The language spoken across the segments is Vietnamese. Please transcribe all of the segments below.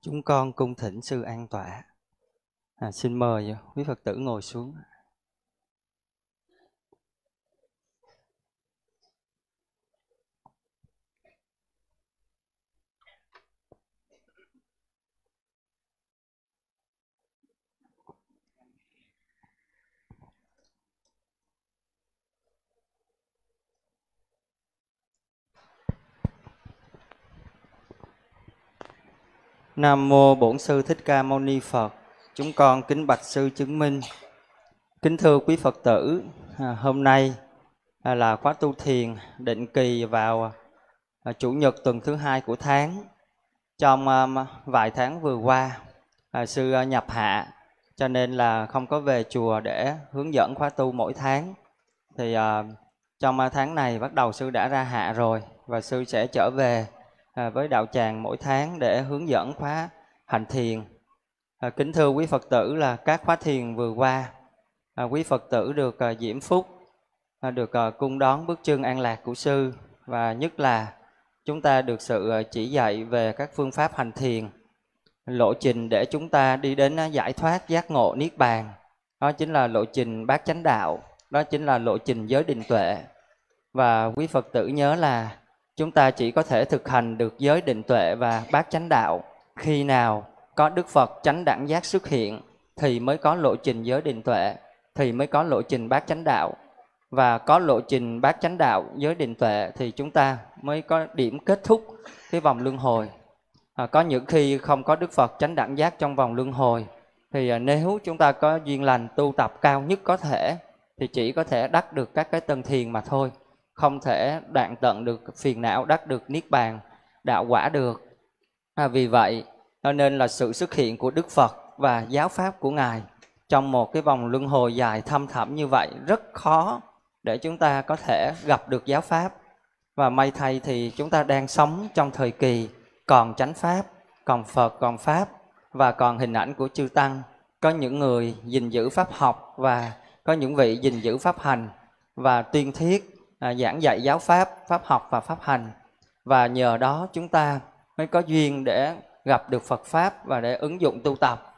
chúng con cung thỉnh sư an tọa à, xin mời quý phật tử ngồi xuống. Nam mô Bổn sư Thích Ca Mâu Ni Phật. Chúng con kính bạch sư chứng minh. Kính thưa quý Phật tử, à, hôm nay à, là khóa tu thiền định kỳ vào à, chủ nhật tuần thứ hai của tháng. Trong vài tháng vừa qua, sư nhập hạ cho nên là không có về chùa để hướng dẫn khóa tu mỗi tháng. Thì trong tháng này bắt đầu sư đã ra hạ rồi và sư sẽ trở về à, với đạo tràng mỗi tháng để hướng dẫn khóa hành thiền. À, kính thưa quý Phật tử là các khóa thiền vừa qua, à, quý Phật tử được à, diễm phúc, à, được à, cung đón bước chân an lạc của sư và nhất là chúng ta được sự à, chỉ dạy về các phương pháp hành thiền, lộ trình để chúng ta đi đến à, giải thoát giác ngộ niết bàn. Đó chính là lộ trình bát chánh đạo, đó chính là lộ trình giới định tuệ. Và quý Phật tử nhớ là chúng ta chỉ có thể thực hành được giới định tuệ và bát chánh đạo khi nào có Đức Phật chánh đẳng giác xuất hiện thì mới có lộ trình giới định tuệ, thì mới có lộ trình bát chánh đạo. Và có lộ trình bát chánh đạo, giới định tuệ thì chúng ta mới có điểm kết thúc cái vòng luân hồi. À, có những khi không có Đức Phật chánh đẳng giác trong vòng luân hồi thì à, nếu chúng ta có duyên lành tu tập cao nhất có thể thì chỉ có thể đắc được các cái tầng thiền mà thôi không thể đoạn tận được phiền não đắc được niết bàn đạo quả được. À, vì vậy nên là sự xuất hiện của đức phật và giáo pháp của ngài. Trong một cái vòng luân hồi dài thâm thẳm như vậy rất khó để chúng ta có thể gặp được giáo pháp. Và may thay thì chúng ta đang sống trong thời kỳ còn chánh pháp còn phật còn pháp và còn hình ảnh của chư tăng. Có những người gìn giữ pháp học và có những vị gìn giữ pháp hành. Và tuyên thuyết à, giảng dạy giáo pháp pháp học và pháp hành. Và nhờ đó chúng ta mới có duyên để gặp được Phật pháp và để ứng dụng tu tập.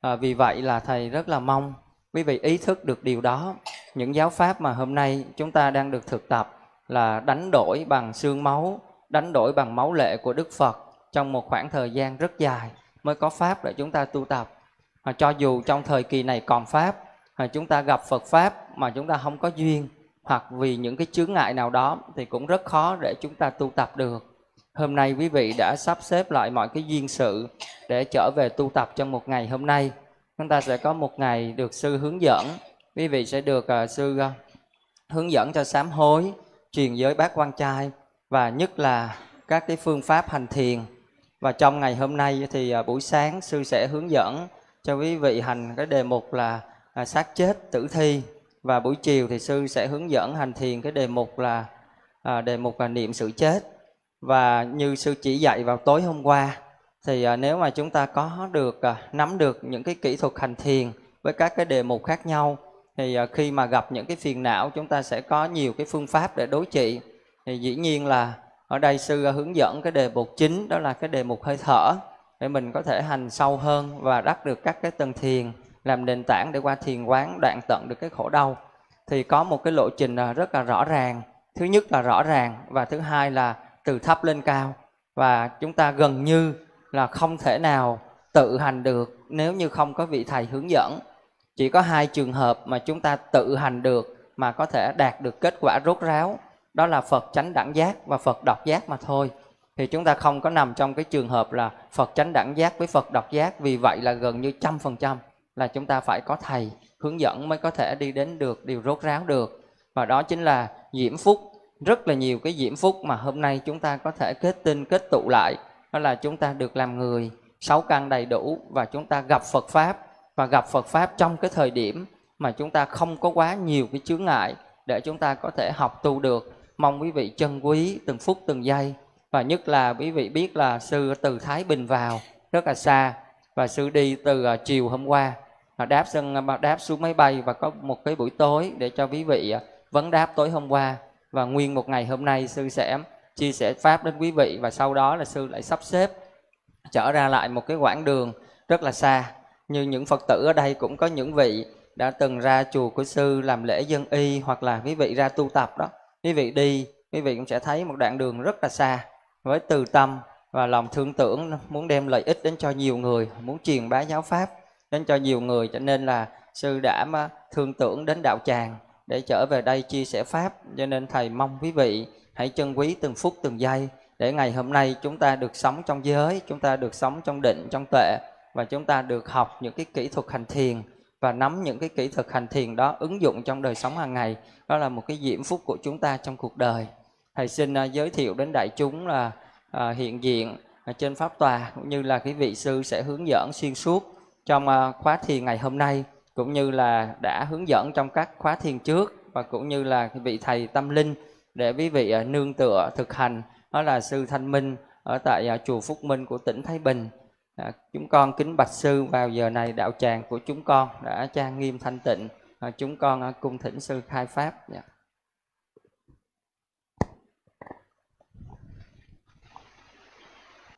À, vì vậy là thầy rất là mong quý vị ý thức được điều đó. Những giáo pháp mà hôm nay chúng ta đang được thực tập là đánh đổi bằng xương máu đánh đổi bằng máu lệ của Đức Phật trong một khoảng thời gian rất dài mới có pháp để chúng ta tu tập. À, cho dù trong thời kỳ này còn pháp à, chúng ta gặp Phật pháp mà chúng ta không có duyên hoặc vì những cái chướng ngại nào đó thì cũng rất khó để chúng ta tu tập được. Hôm nay quý vị đã sắp xếp lại mọi cái duyên sự để trở về tu tập trong một ngày hôm nay. Chúng ta sẽ có một ngày được sư hướng dẫn. Quý vị sẽ được uh, sư uh, hướng dẫn cho sám hối, truyền giới bác quan trai và nhất là các cái phương pháp hành thiền. Và trong ngày hôm nay thì uh, buổi sáng sư sẽ hướng dẫn cho quý vị hành cái đề mục là uh, xác chết tử thi và buổi chiều thì sư sẽ hướng dẫn hành thiền cái đề mục là à, đề mục là niệm sự chết. Và như sư chỉ dạy vào tối hôm qua thì à, nếu mà chúng ta có được à, nắm được những cái kỹ thuật hành thiền với các cái đề mục khác nhau thì à, khi mà gặp những cái phiền não chúng ta sẽ có nhiều cái phương pháp để đối trị. Thì dĩ nhiên là ở đây sư à, hướng dẫn cái đề mục chính đó là cái đề mục hơi thở để mình có thể hành sâu hơn và đắc được các cái tầng thiền làm nền tảng để qua thiền quán đoạn tận được cái khổ đau thì có một cái lộ trình à, rất là rõ ràng. Thứ nhất là rõ ràng và thứ hai là từ thấp lên cao. Và chúng ta gần như là không thể nào tự hành được nếu như không có vị thầy hướng dẫn. Chỉ có hai trường hợp mà chúng ta tự hành được mà có thể đạt được kết quả rốt ráo. Đó là phật chánh đẳng giác và phật độc giác mà thôi. Thì chúng ta không có nằm trong cái trường hợp là phật chánh đẳng giác với phật độc giác. Vì vậy là gần như trăm phần trăm là chúng ta phải có thầy hướng dẫn mới có thể đi đến được điều rốt ráo được. Và đó chính là diễm phúc. Rất là nhiều cái diễm phúc mà hôm nay chúng ta có thể kết tinh, kết tụ lại. Đó là chúng ta được làm người, sáu căn đầy đủ và chúng ta gặp Phật pháp. Và gặp Phật pháp trong cái thời điểm mà chúng ta không có quá nhiều cái chướng ngại để chúng ta có thể học tu được. Mong quý vị trân quý từng phút, từng giây. Và nhất là quý vị biết là sư từ Thái Bình vào, rất là xa. Và sư đi từ à, chiều hôm qua đáp sân à, đáp xuống máy bay và có một cái buổi tối để cho quý vị à, vấn đáp tối hôm qua. Và nguyên một ngày hôm nay sư sẽ chia sẻ pháp đến quý vị và sau đó là sư lại sắp xếp trở ra lại một cái quãng đường rất là xa. Như những phật tử ở đây cũng có những vị đã từng ra chùa của sư làm lễ dân y hoặc là quý vị ra tu tập đó. Quý vị đi, quý vị cũng sẽ thấy một đoạn đường rất là xa với từ tâm và lòng thương tưởng muốn đem lợi ích đến cho nhiều người, muốn truyền bá giáo pháp đến cho nhiều người, cho nên là sư đã thương tưởng đến đạo tràng để trở về đây chia sẻ pháp. Cho nên thầy mong quý vị hãy trân quý từng phút, từng giây để ngày hôm nay chúng ta được sống trong giới, chúng ta được sống trong định, trong tuệ và chúng ta được học những cái kỹ thuật hành thiền và nắm những cái kỹ thuật hành thiền đó ứng dụng trong đời sống hàng ngày. Đó là một cái diễm phúc của chúng ta trong cuộc đời. Thầy xin giới thiệu đến đại chúng là à, hiện diện trên pháp tòa, cũng như là cái vị sư sẽ hướng dẫn xuyên suốt trong ờ, khóa thiền ngày hôm nay cũng như là đã hướng dẫn trong các khóa thiền trước và cũng như là vị thầy tâm linh để quý vị ờ, nương tựa thực hành đó là sư thanh minh ở tại ờ, chùa phúc minh của tỉnh thái bình À, chúng con kính bạch sư vào giờ này đạo tràng của chúng con đã trang nghiêm thanh tịnh. À, chúng con cung thỉnh sư khai pháp. Yeah.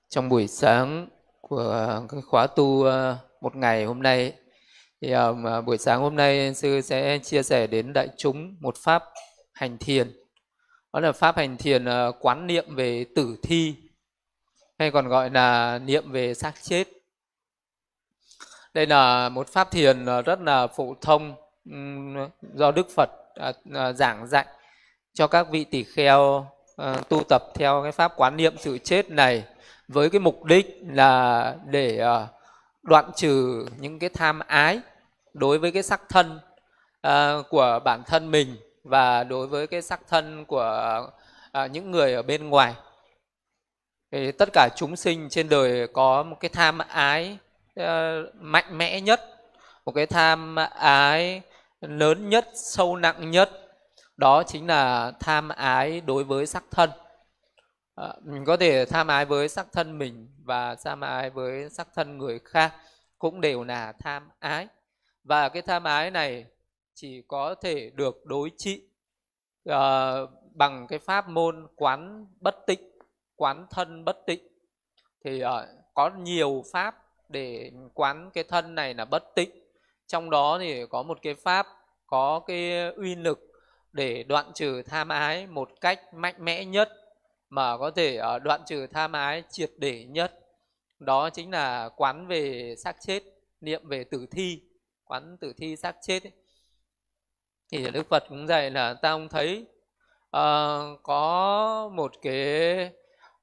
Trong buổi sáng của cái khóa tu một ngày hôm nay, thì uh, buổi sáng hôm nay sư sẽ chia sẻ đến đại chúng một pháp hành thiền. Đó là pháp hành thiền uh, quán niệm về tử thi hay còn gọi là niệm về xác chết. Đây là một pháp thiền ờ, rất là phổ thông do Đức Phật uh, giảng dạy cho các vị tỷ kheo uh, tu tập theo cái pháp quán niệm sự chết này với cái mục đích là để đoạn trừ những cái tham ái đối với cái sắc thân ờ, của bản thân mình và đối với cái sắc thân của ờ, những người ở bên ngoài. Thì tất cả chúng sinh trên đời có một cái tham ái à, mạnh mẽ nhất một cái tham ái lớn nhất sâu nặng nhất. Đó chính là tham ái đối với sắc thân à, mình có thể tham ái với sắc thân mình và tham ái với sắc thân người khác cũng đều là tham ái. Và cái tham ái này chỉ có thể được đối trị uh, bằng cái pháp môn quán bất tịnh quán thân bất tịnh. Thì uh, có nhiều pháp để quán cái thân này là bất tịnh. Trong đó thì có một cái pháp có cái uy lực để đoạn trừ tham ái một cách mạnh mẽ nhất mà có thể ờ, đoạn trừ tham ái triệt để nhất đó chính là quán về xác chết niệm về tử thi quán tử thi xác chết ấy. thì đức phật cũng dạy là ta không thấy uh, có một cái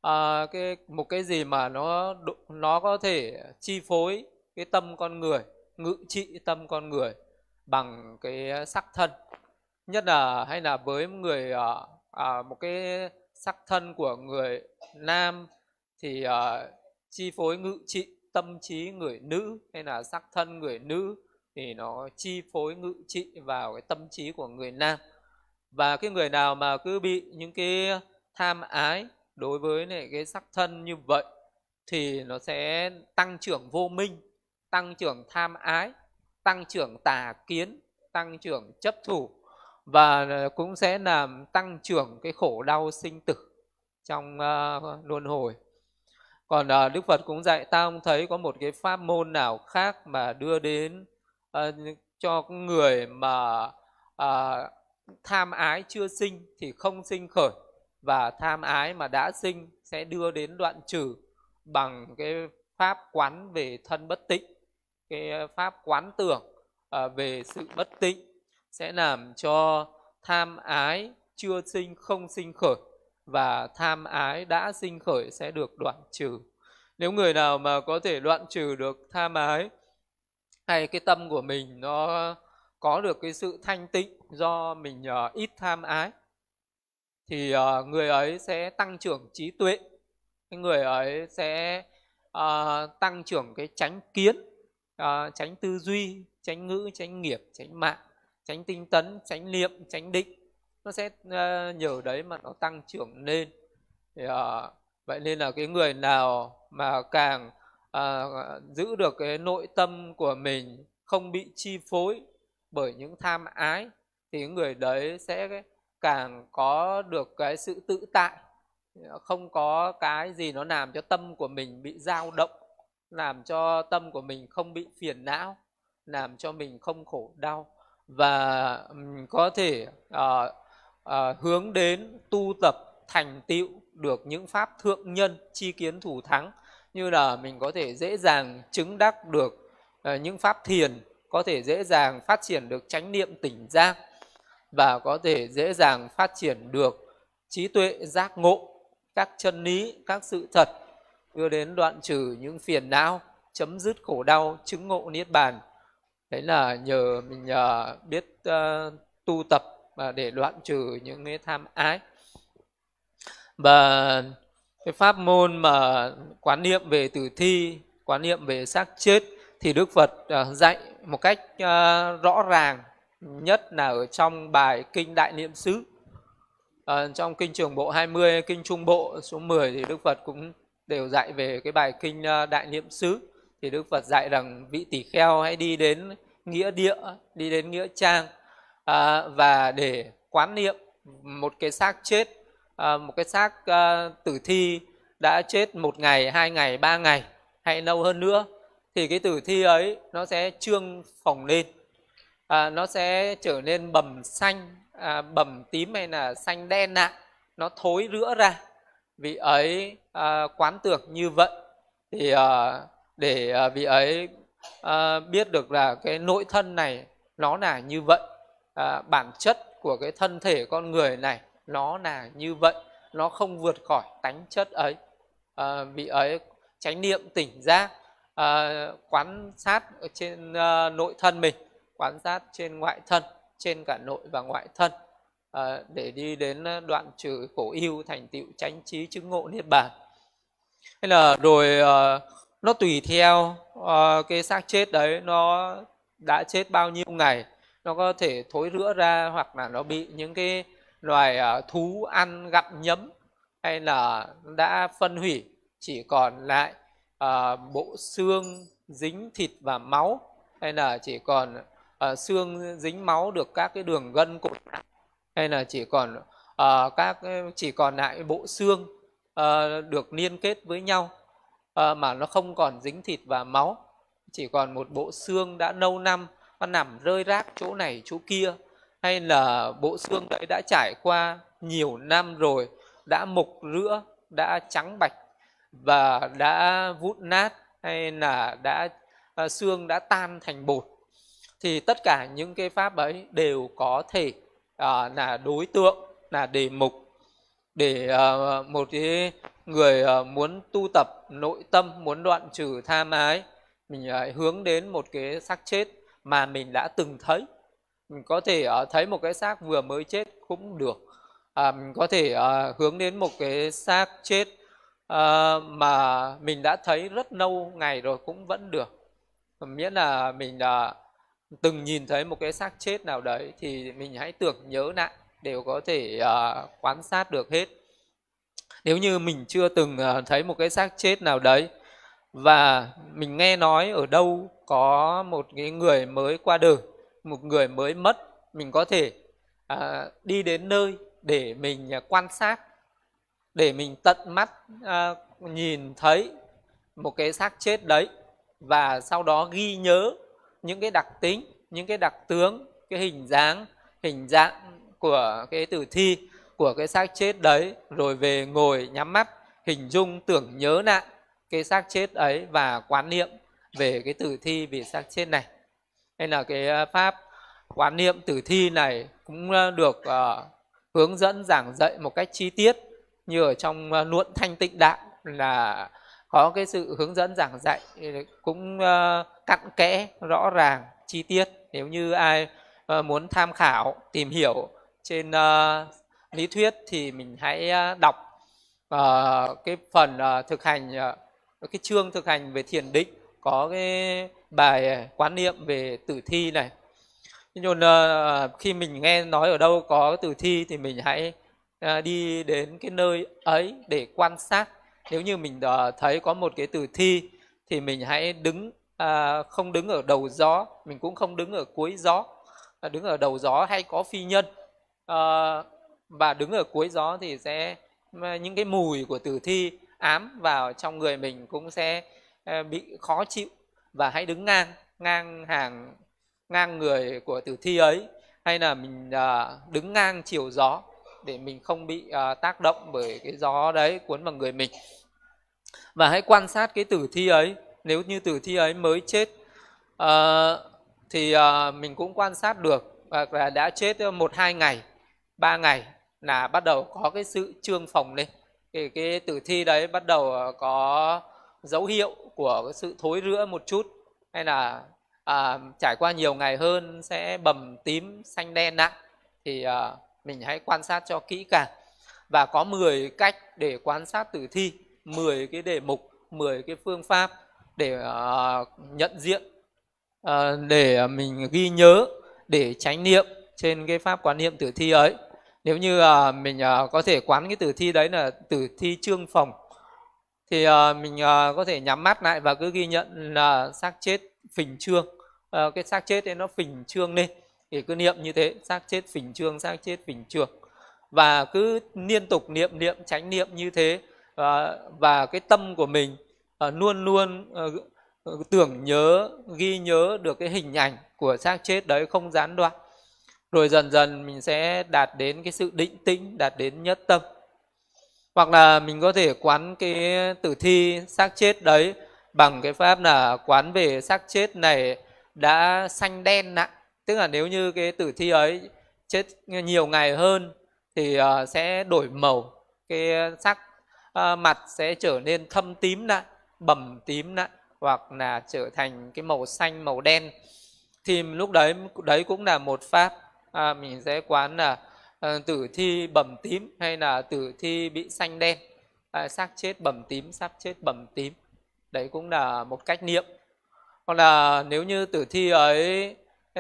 uh, cái một cái gì mà nó nó có thể chi phối cái tâm con người ngự trị tâm con người bằng cái sắc thân nhất là hay là với người uh, uh, một cái sắc thân của người nam thì uh, chi phối ngự trị tâm trí người nữ hay là sắc thân người nữ thì nó chi phối ngự trị vào cái tâm trí của người nam. Và cái người nào mà cứ bị những cái tham ái đối với này cái sắc thân như vậy thì nó sẽ tăng trưởng vô minh tăng trưởng tham ái tăng trưởng tà kiến tăng trưởng chấp thủ và ờ, cũng sẽ làm tăng trưởng cái khổ đau sinh tử trong uh, luân hồi. Còn uh, đức phật cũng dạy ta không thấy có một cái pháp môn nào khác mà đưa đến uh, cho người mà uh, tham ái chưa sinh thì không sinh khởi và tham ái mà đã sinh sẽ đưa đến đoạn trừ bằng cái pháp quán về thân bất tịnh cái pháp quán tưởng uh, về sự bất tịnh sẽ làm cho tham ái chưa sinh không sinh khởi và tham ái đã sinh khởi sẽ được đoạn trừ. Nếu người nào mà có thể đoạn trừ được tham ái hay cái tâm của mình nó có được cái sự thanh tịnh do mình uh, ít tham ái thì uh, người ấy sẽ tăng trưởng trí tuệ. Cái người ấy sẽ uh, tăng trưởng cái tránh kiến uh, tránh tư duy tránh ngữ tránh nghiệp tránh mạng tránh tinh tấn tránh niệm tránh định. Nó sẽ uh, nhờ đấy mà nó tăng trưởng lên. Thì, uh, vậy nên là cái người nào mà càng uh, giữ được cái nội tâm của mình không bị chi phối bởi những tham ái thì người đấy sẽ càng có được cái sự tự tại. Không có cái gì nó làm cho tâm của mình bị dao động làm cho tâm của mình không bị phiền não làm cho mình không khổ đau và có thể uh, uh, hướng đến tu tập thành tựu được những pháp thượng nhân chi kiến thủ thắng. Như là mình có thể dễ dàng chứng đắc được uh, những pháp thiền có thể dễ dàng phát triển được chánh niệm tỉnh giác và có thể dễ dàng phát triển được trí tuệ giác ngộ các chân lý các sự thật. Đưa đến đoạn trừ những phiền não chấm dứt khổ đau chứng ngộ niết bàn đấy là nhờ mình nhờ biết uh, tu tập và để đoạn trừ những cái tham ái. Và cái pháp môn mà quán niệm về tử thi quán niệm về xác chết thì đức phật uh, dạy một cách uh, rõ ràng nhất là ở trong bài kinh đại niệm xứ. À, trong kinh trường bộ 20 kinh trung bộ số 10 thì đức phật cũng đều dạy về cái bài kinh đại niệm xứ. Thì đức phật dạy rằng vị tỷ kheo hãy đi đến nghĩa địa đi đến nghĩa trang à, và để quán niệm một cái xác chết à, một cái xác à, tử thi đã chết một ngày hai ngày ba ngày hay lâu hơn nữa thì cái tử thi ấy nó sẽ trương phồng lên. À, nó sẽ trở nên bầm xanh à, bầm tím hay là xanh đen ạ. Nó thối rữa ra. Vị ấy à, quán tưởng như vậy. Thì à, để à, vị ấy à, biết được là cái nội thân này nó là như vậy. À, bản chất của cái thân thể con người này nó là như vậy. Nó không vượt khỏi tánh chất ấy. Ờ, à, vị ấy chánh niệm tỉnh giác à, quán sát ở trên à, nội thân mình quán sát trên ngoại thân trên cả nội và ngoại thân. À, để đi đến đoạn trừ khổ yêu thành tựu chánh trí chứng ngộ niết bàn. Hay là rồi à, nó tùy theo uh, cái xác chết đấy nó đã chết bao nhiêu ngày. Nó có thể thối rữa ra hoặc là nó bị những cái loài uh, thú ăn gặm nhấm hay là đã phân hủy chỉ còn lại uh, bộ xương dính thịt và máu hay là chỉ còn uh, xương dính máu được các cái đường gân cột hay là chỉ còn uh, các chỉ còn lại bộ xương uh, được liên kết với nhau à, mà nó không còn dính thịt và máu. Chỉ còn một bộ xương đã lâu năm nó nằm rơi rác chỗ này chỗ kia. Hay là bộ xương đấy đã trải qua nhiều năm rồi đã mục rữa đã trắng bạch và đã vụn nát hay là đã à, xương đã tan thành bột. Thì tất cả những cái pháp ấy đều có thể à, là đối tượng là đề mục. Để à, một cái người ờ, muốn tu tập nội tâm muốn đoạn trừ tham ái mình ờ, hướng đến một cái xác chết mà mình đã từng thấy. Mình có thể ờ, thấy một cái xác vừa mới chết cũng được. À, mình có thể hướng đến một cái xác chết mà mình đã thấy rất lâu ngày rồi cũng vẫn được. Miễn là mình đã từng nhìn thấy một cái xác chết nào đấy thì mình hãy tưởng nhớ lại đều có thể quan sát được hết nếu như mình chưa từng ờ, thấy một cái xác chết nào đấy và mình nghe nói ở đâu có một cái người mới qua đời một người mới mất mình có thể à, đi đến nơi để mình à, quan sát để mình tận mắt à, nhìn thấy một cái xác chết đấy và sau đó ghi nhớ những cái đặc tính những cái đặc tướng cái hình dáng hình dạng của cái tử thi của cái xác chết đấy rồi về ngồi nhắm mắt hình dung tưởng nhớ lại cái xác chết ấy và quán niệm về cái tử thi vì xác chết này. Nên là cái ờ, pháp quán niệm tử thi này cũng ờ, được uh, hướng dẫn giảng dạy một cách chi tiết như ở trong uh, luận thanh tịnh đạo là có cái sự hướng dẫn giảng dạy cũng uh, cặn kẽ rõ ràng chi tiết. Nếu như ai uh, muốn tham khảo tìm hiểu trên uh, lý thuyết thì mình hãy à, đọc uh, cái phần uh, thực hành uh, cái chương thực hành về thiền định có cái bài quán niệm về tử thi này. Nhưng uh, khi mình nghe nói ở đâu có tử thi thì mình hãy uh, đi đến cái nơi ấy để quan sát. Nếu như mình uh, thấy có một cái tử thi thì mình hãy đứng uh, không đứng ở đầu gió mình cũng không đứng ở cuối gió. Đứng ở đầu gió hay có phi nhân uh, và đứng ở cuối gió thì sẽ ờ, những cái mùi của tử thi ám vào trong người mình cũng sẽ ờ, bị khó chịu. Và hãy đứng ngang ngang hàng, ngang người của tử thi ấy. Hay là mình ờ, đứng ngang chiều gió để mình không bị tác động bởi cái gió đấy cuốn vào người mình. Và hãy quan sát cái tử thi ấy. Nếu như tử thi ấy mới chết thì mình cũng quan sát được, hoặc là đã chết một, hai ngày, ba ngày là bắt đầu có cái sự trương phồng lên. Cái, cái tử thi đấy bắt đầu ờ, có dấu hiệu của cái sự thối rữa một chút. Hay là à, trải qua nhiều ngày hơn sẽ bầm tím xanh đen nặng thì à, mình hãy quan sát cho kỹ càng. Và có 10 cách để quan sát tử thi 10 cái đề mục 10 cái phương pháp để uh, nhận diện uh, để mình ghi nhớ để tránh niệm trên cái pháp quán niệm tử thi ấy nếu như uh, mình uh, có thể quán cái tử thi đấy là tử thi trương phòng thì uh, mình uh, có thể nhắm mắt lại và cứ ghi nhận là xác chết phình trương. Uh, cái xác chết ấy nó phình trương lên thì cứ niệm như thế xác chết phình trương xác chết phình trương. Và cứ liên tục niệm niệm tránh niệm như thế uh, và cái tâm của mình uh, luôn luôn uh, tưởng nhớ ghi nhớ được cái hình ảnh của xác chết đấy không gián đoạn rồi dần dần mình sẽ đạt đến cái sự định tĩnh đạt đến nhất tâm. Hoặc là mình có thể quán cái tử thi xác chết đấy bằng cái pháp là quán về xác chết này đã xanh đen nặng tức là nếu như cái tử thi ấy chết nhiều ngày hơn thì uh, sẽ đổi màu cái sắc uh, ờ, mặt sẽ trở nên thâm tím lại bầm tím lại hoặc là trở thành cái màu xanh màu đen. Thì lúc đấy đấy cũng là một pháp à, mình sẽ quán là à, tử thi bầm tím hay là tử thi bị xanh đen. À, xác chết bầm tím xác chết bầm tím. Đấy cũng là một cách niệm. Hoặc là nếu như tử thi ấy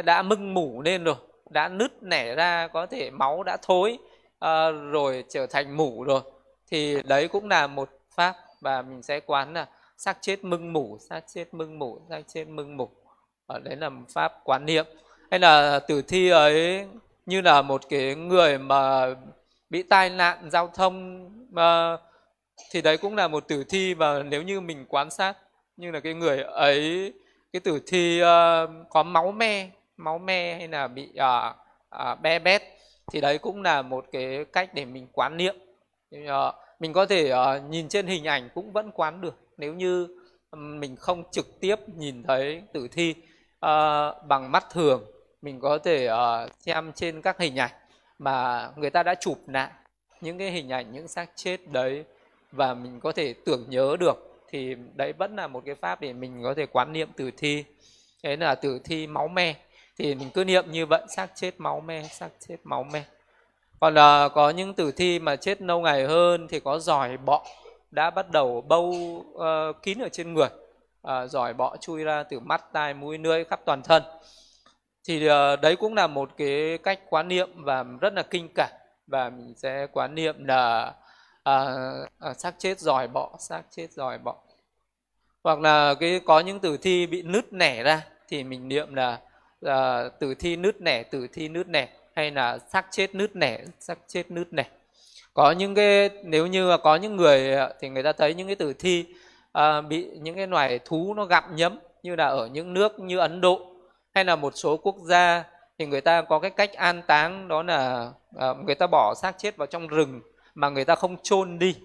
đã mưng mủ lên rồi đã nứt nẻ ra có thể máu đã thối à, rồi trở thành mủ rồi thì đấy cũng là một pháp. Và mình sẽ quán là xác chết mưng mủ xác chết mưng mủ xác chết mưng mủ. Ở đấy là một pháp quán niệm hay là tử thi ấy như là một cái người mà bị tai nạn giao thông mà thì đấy cũng là một tử thi và nếu như mình quan sát như là cái người ấy cái tử thi uh, có máu me máu me hay là bị uh, uh, be bét thì đấy cũng là một cái cách để mình quán niệm. Uh, mình có thể uh, nhìn trên hình ảnh cũng vẫn quán được nếu như mình không trực tiếp nhìn thấy tử thi uh, bằng mắt thường mình có thể uh, xem trên các hình ảnh mà người ta đã chụp lại những cái hình ảnh những xác chết đấy và mình có thể tưởng nhớ được. Thì đấy vẫn là một cái pháp để mình có thể quán niệm tử thi. Đấy là tử thi máu me. Thì mình cứ niệm như vậy xác chết máu me xác chết máu me. Còn là uh, có những tử thi mà chết lâu ngày hơn thì có giỏi bọ đã bắt đầu bâu uh, kín ở trên người. Uh, giỏi bọ chui ra từ mắt tai mũi lưỡi khắp toàn thân thì ờ, đấy cũng là một cái cách quán niệm và rất là kinh cả và mình sẽ quán niệm là à, à, xác chết giỏi bọ xác chết giỏi bọ. Hoặc là cái có những tử thi bị nứt nẻ ra thì mình niệm là à, tử thi nứt nẻ tử thi nứt nẻ hay là xác chết nứt nẻ xác chết nứt nẻ. Có những cái nếu như có những người thì người ta thấy những cái tử thi à, bị những cái loài thú nó gặm nhấm như là ở những nước như Ấn Độ hay là một số quốc gia thì người ta có cái cách an táng, đó là ờ, người ta bỏ xác chết vào trong rừng mà người ta không chôn đi.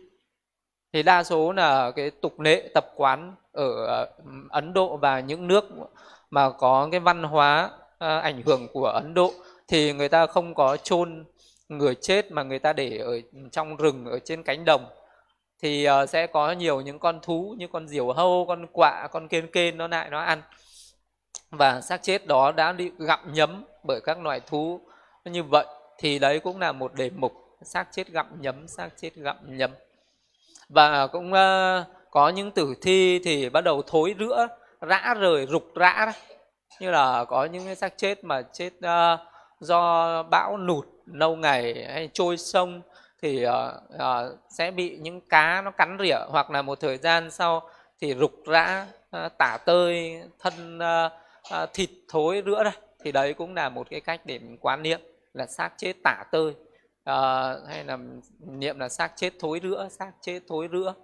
Thì đa số là cái tục lệ, tập quán ở ờ, Ấn Độ và những nước mà có cái văn hóa ờ, ảnh hưởng của Ấn Độ thì người ta không có chôn người chết mà người ta để ở trong rừng, ở trên cánh đồng. Thì sẽ có nhiều những con thú như con diều hâu, con quạ, con kên kên nó lại nó ăn và xác chết đó đã bị gặm nhấm bởi các loài thú. Như vậy thì đấy cũng là một đề mục xác chết gặm nhấm xác chết gặm nhấm. Và cũng uh, có những tử thi thì bắt đầu thối rữa rã rời rục rã như là có những cái xác chết mà chết uh, do bão nụt lâu ngày hay trôi sông thì uh, uh, sẽ bị những cá nó cắn rỉa. Hoặc là một thời gian sau thì rục rã uh, tả tơi thân uh, à, thịt thối rữa đây. Thì đấy cũng là một cái cách để mình quán niệm là xác chết tả tơi. À, hay là niệm là xác chết thối rữa xác chết thối rữa.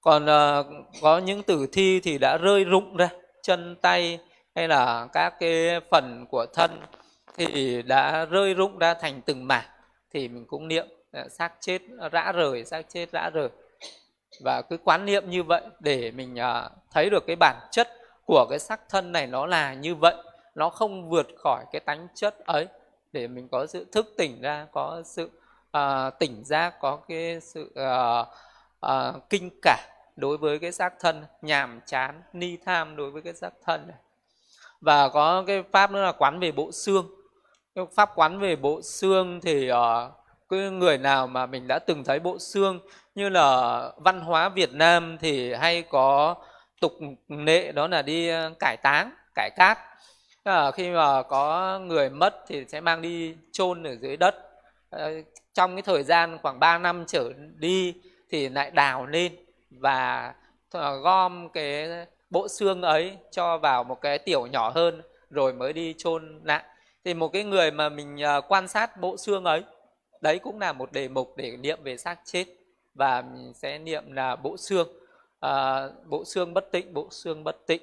Còn à, có những tử thi thì đã rơi rụng ra chân tay hay là các cái phần của thân thì đã rơi rụng ra thành từng mảng thì mình cũng niệm xác chết rã rời xác chết rã rời. Và cứ quán niệm như vậy để mình à, thấy được cái bản chất của cái sắc thân này nó là như vậy nó không vượt khỏi cái tánh chất ấy. Để mình có sự thức tỉnh ra có sự uh, tỉnh giác có cái sự uh, uh, kinh cả đối với cái xác thân nhàm chán ni tham đối với cái xác thân này. Và có cái pháp nữa là quán về bộ xương. Cái pháp quán về bộ xương thì uh, cái người nào mà mình đã từng thấy bộ xương như là văn hóa Việt Nam thì hay có tục nệ đó là đi ờ, cải táng cải cát. À, khi mà có người mất thì sẽ mang đi chôn ở dưới đất. À, trong cái thời gian khoảng 3 năm trở đi thì lại đào lên và gom cái bộ xương ấy cho vào một cái tiểu nhỏ hơn rồi mới đi chôn lại. Thì một cái người mà mình quan sát bộ xương ấy đấy cũng là một đề mục để niệm về xác chết. Và mình sẽ niệm là bộ xương à, bộ xương bất tịnh bộ xương bất tịnh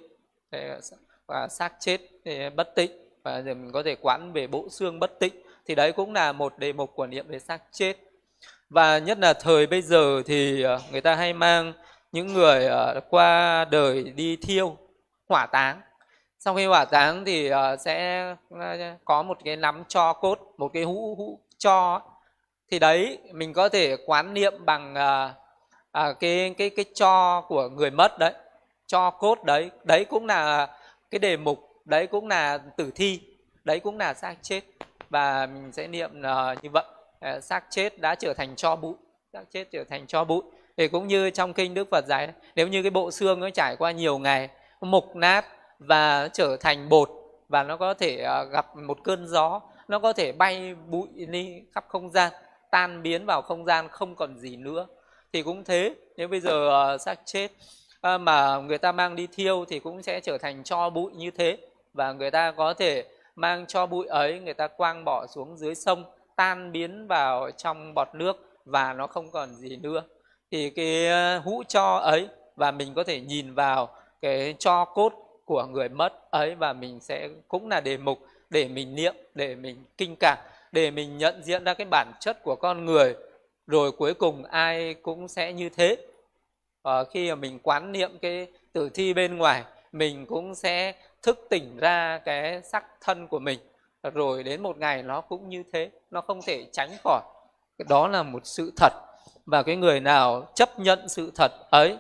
và xác chết bất tịnh và rồi mình có thể quán về bộ xương bất tịnh thì đấy cũng là một đề mục của niệm về xác chết. Và nhất là thời bây giờ thì à, người ta hay mang những người à, qua đời đi thiêu hỏa táng. Sau khi hỏa táng thì à, sẽ có một cái nắm cho cốt một cái hũ hũ cho. Thì đấy mình có thể quán niệm bằng à, cái cái cái cho của người mất đấy cho cốt đấy đấy cũng là cái đề mục đấy cũng là tử thi đấy cũng là xác chết. Và mình sẽ niệm uh, như vậy. Uh, xác chết đã trở thành cho bụi xác chết trở thành cho bụi. Thì cũng như trong kinh đức phật dạy nếu như cái bộ xương nó trải qua nhiều ngày mục nát và trở thành bột và nó có thể uh, gặp một cơn gió nó có thể bay bụi đi khắp không gian tan biến vào không gian không còn gì nữa thì cũng thế. Nếu bây giờ uh, xác chết uh, mà người ta mang đi thiêu thì cũng sẽ trở thành cho bụi như thế. Và người ta có thể mang cho bụi ấy người ta quang bỏ xuống dưới sông tan biến vào trong bọt nước và nó không còn gì nữa. Thì cái ờ, hũ cho ấy và mình có thể nhìn vào cái cho cốt của người mất ấy và mình sẽ cũng là đề mục để mình niệm để mình kinh cảm để mình nhận diện ra cái bản chất của con người rồi cuối cùng ai cũng sẽ như thế. À, khi mà mình quán niệm cái tử thi bên ngoài mình cũng sẽ thức tỉnh ra cái sắc thân của mình. Rồi đến một ngày nó cũng như thế nó không thể tránh khỏi. Đó là một sự thật. Và cái người nào chấp nhận sự thật ấy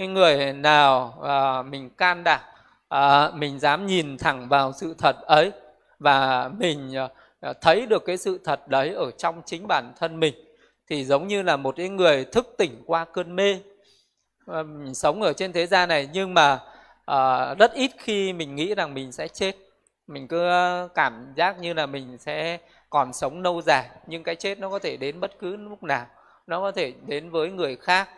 cái người nào à, mình can đảm à, mình dám nhìn thẳng vào sự thật ấy và mình à, thấy được cái sự thật đấy ở trong chính bản thân mình thì giống như là một cái người thức tỉnh qua cơn mê à, mình sống ở trên thế gian này nhưng mà à, rất ít khi mình nghĩ rằng mình sẽ chết. Mình cứ cảm giác như là mình sẽ còn sống lâu dài nhưng cái chết nó có thể đến bất cứ lúc nào. Nó có thể đến với người khác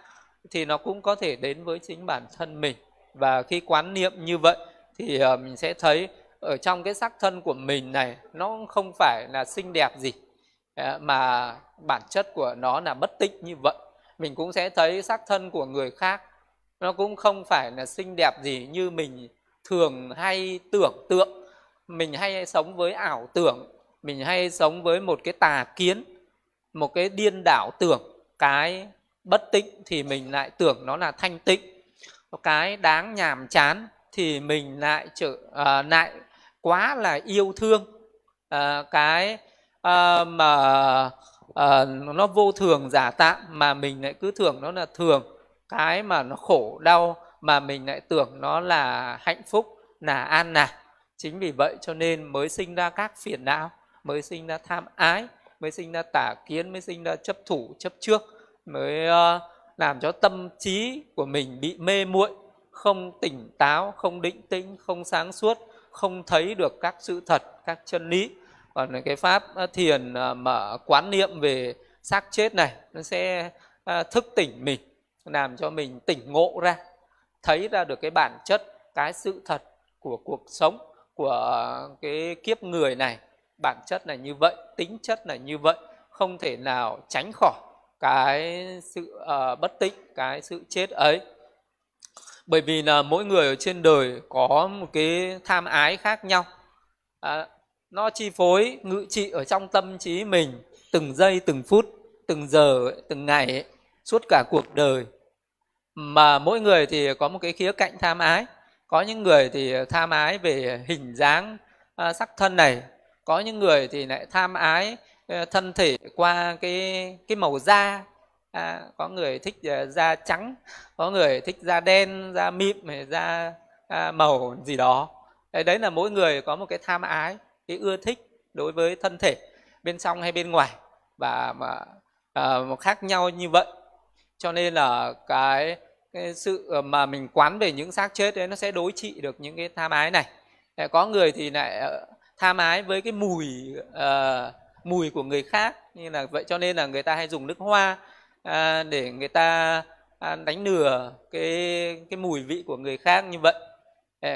thì nó cũng có thể đến với chính bản thân mình. Và khi quán niệm như vậy thì uh, mình sẽ thấy ở trong cái sắc thân của mình này nó không phải là xinh đẹp gì ờ, mà bản chất của nó là bất tịnh như vậy. Mình cũng sẽ thấy sắc thân của người khác nó cũng không phải là xinh đẹp gì như mình thường hay tưởng tượng. Mình hay sống với ảo tưởng mình hay sống với một cái tà kiến một cái điên đảo tưởng. Cái bất tịnh thì mình lại tưởng nó là thanh tịnh. Cái đáng nhàm chán thì mình lại trở uh, lại quá là yêu thương. Uh, cái uh, mà à, nó vô thường giả tạm mà mình lại cứ tưởng nó là thường. Cái mà nó khổ đau mà mình lại tưởng nó là hạnh phúc là an lạc chính vì vậy cho nên mới sinh ra các phiền não mới sinh ra tham ái mới sinh ra tả kiến mới sinh ra chấp thủ chấp trước mới uh, làm cho tâm trí của mình bị mê muội không tỉnh táo không định tĩnh không sáng suốt không thấy được các sự thật các chân lý còn cái pháp ờ, thiền ờ, mở quán niệm về xác chết này nó sẽ ờ, thức tỉnh mình làm cho mình tỉnh ngộ ra thấy ra được cái bản chất cái sự thật của cuộc sống của cái kiếp người này. Bản chất là như vậy tính chất là như vậy không thể nào tránh khỏi cái sự uh, bất tịnh cái sự chết ấy. Bởi vì là mỗi người ở trên đời có một cái tham ái khác nhau. À, nó chi phối ngự trị ở trong tâm trí mình từng giây từng phút từng giờ từng ngày suốt cả cuộc đời. Mà mỗi người thì có một cái khía cạnh tham ái có những người thì tham ái về hình dáng à, sắc thân này. Có những người thì lại tham ái à, thân thể qua cái cái màu da. À, có người thích à, da trắng có người thích da đen da mịn da à, màu gì đó. Đấy, đấy là mỗi người có một cái tham ái cái ưa thích đối với thân thể bên trong hay bên ngoài và mà à, khác nhau như vậy. Cho nên là cái, cái sự ờ, mà mình quán về những xác chết đấy nó sẽ đối trị được những cái tham ái này. Ờ, có người thì lại ờ, tham ái với cái mùi uh, mùi của người khác như là vậy. Cho nên là người ta hay dùng nước hoa uh, để người ta uh, đánh lừa cái cái mùi vị của người khác như vậy.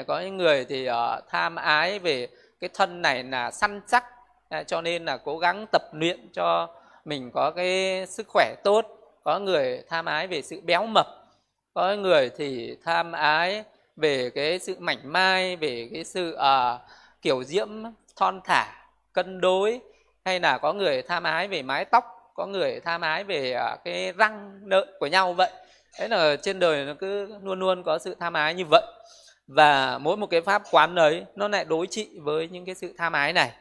Có những người thì uh, tham ái về cái thân này là săn chắc à, cho nên là cố gắng tập luyện cho mình có cái sức khỏe tốt có người tham ái về sự béo mập có người thì tham ái về cái sự mảnh mai về cái sự uh, kiểu diễm thon thả cân đối hay là có người tham ái về mái tóc có người tham ái về uh, cái răng nợ của nhau vậy. Thế là trên đời nó cứ luôn luôn có sự tham ái như vậy và mỗi một cái pháp quán ấy nó lại đối trị với những cái sự tham ái này.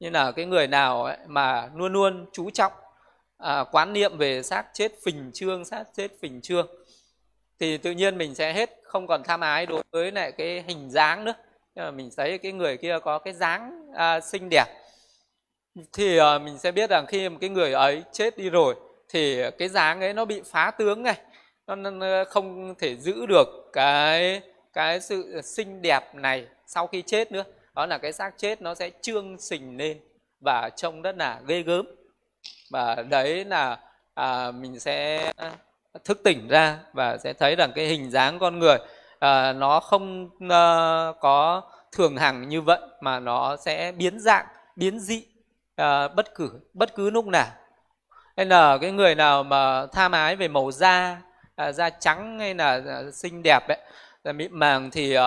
Như là cái người nào ấy mà luôn luôn chú trọng à, quán niệm về xác chết phình trương xác chết phình trương thì tự nhiên mình sẽ hết không còn tham ái đối với lại cái hình dáng nữa. Nhưng mà mình thấy cái người kia có cái dáng à, xinh đẹp. Thì à, mình sẽ biết rằng khi một cái người ấy chết đi rồi thì cái dáng ấy nó bị phá tướng này nó, nó không thể giữ được cái cái sự xinh đẹp này sau khi chết nữa đó là cái xác chết nó sẽ trương sình lên và trông rất là ghê gớm. Và đấy là à, mình sẽ thức tỉnh ra và sẽ thấy rằng cái hình dáng con người à, nó không à, có thường hằng như vậy mà nó sẽ biến dạng biến dị à, bất cứ bất cứ lúc nào. Nên là cái người nào mà tham ái về màu da à, da trắng hay là à, xinh đẹp ấy Dạ, mịn màng thì uh,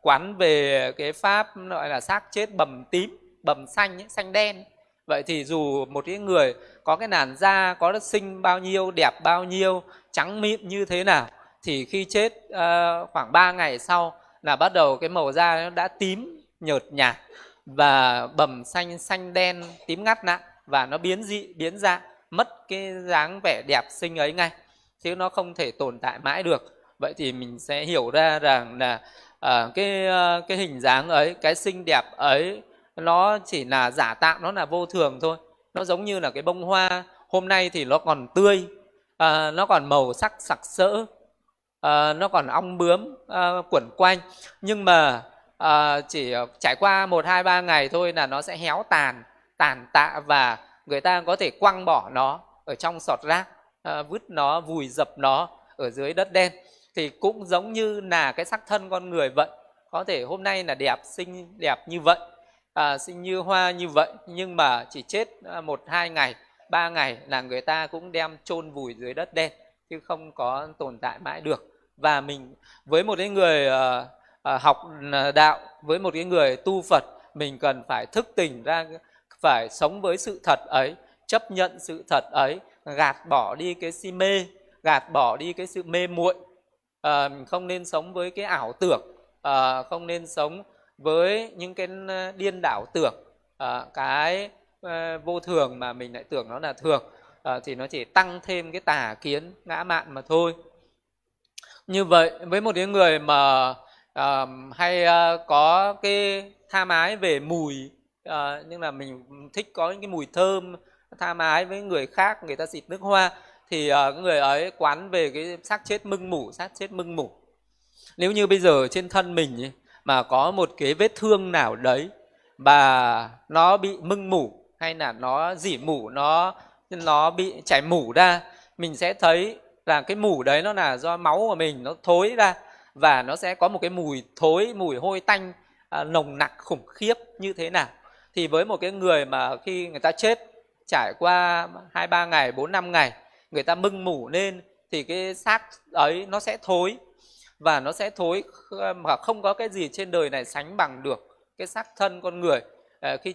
quán về cái pháp gọi là xác chết bầm tím bầm xanh ấy, xanh đen. Vậy thì dù một cái người có cái làn da có xinh bao nhiêu đẹp bao nhiêu trắng mịn như thế nào thì khi chết uh, khoảng 3 ngày sau là bắt đầu cái màu da nó đã tím nhợt nhạt và bầm xanh xanh đen tím ngắt nặng và nó biến dị biến dạng mất cái dáng vẻ đẹp xinh ấy ngay. Chứ nó không thể tồn tại mãi được vậy thì mình sẽ hiểu ra rằng là uh, cái uh, cái hình dáng ấy cái xinh đẹp ấy nó chỉ là giả tạm nó là vô thường thôi. Nó giống như là cái bông hoa hôm nay thì nó còn tươi à, nó còn màu sắc sặc sỡ à, nó còn ong bướm à, quẩn quanh. Nhưng mà à, chỉ trải qua một hai ba ngày thôi là nó sẽ héo tàn tàn tạ và người ta có thể quăng bỏ nó ở trong sọt rác à, vứt nó vùi dập nó ở dưới đất đen thì cũng giống như là cái sắc thân con người vậy. Có thể hôm nay là đẹp xinh đẹp như vậy à, xinh như hoa như vậy nhưng mà chỉ chết à, một hai ngày ba ngày là người ta cũng đem chôn vùi dưới đất đen chứ không có tồn tại mãi được. Và mình với một cái người uh, uh, học đạo với một cái người tu phật mình cần phải thức tỉnh ra phải sống với sự thật ấy chấp nhận sự thật ấy gạt bỏ đi cái si mê gạt bỏ đi cái sự mê muội à, mình không nên sống với cái ảo tưởng à, không nên sống với những cái ờ, điên đảo tưởng. À, cái à, vô thường mà mình lại tưởng nó là thường à, thì nó chỉ tăng thêm cái tà kiến ngã mạn mà thôi. Như vậy với một cái người mà à, hay à, có cái tham ái về mùi à, nhưng là mình thích có những cái mùi thơm tham ái với người khác người ta xịt nước hoa thì uh, người ấy quán về cái xác chết mưng mủ xác chết mưng mủ. Nếu như bây giờ trên thân mình ấy, mà có một cái vết thương nào đấy và nó bị mưng mủ hay là nó dỉ mủ nó nó bị chảy mủ ra mình sẽ thấy là cái mủ đấy nó là do máu của mình nó thối ra và nó sẽ có một cái mùi thối mùi hôi tanh à, nồng nặc khủng khiếp như thế nào. Thì với một cái người mà khi người ta chết trải qua hai ba ngày bốn năm ngày người ta mưng mủ lên thì cái xác ấy nó sẽ thối. Và nó sẽ thối mà không có cái gì trên đời này sánh bằng được cái xác thân con người. À, khi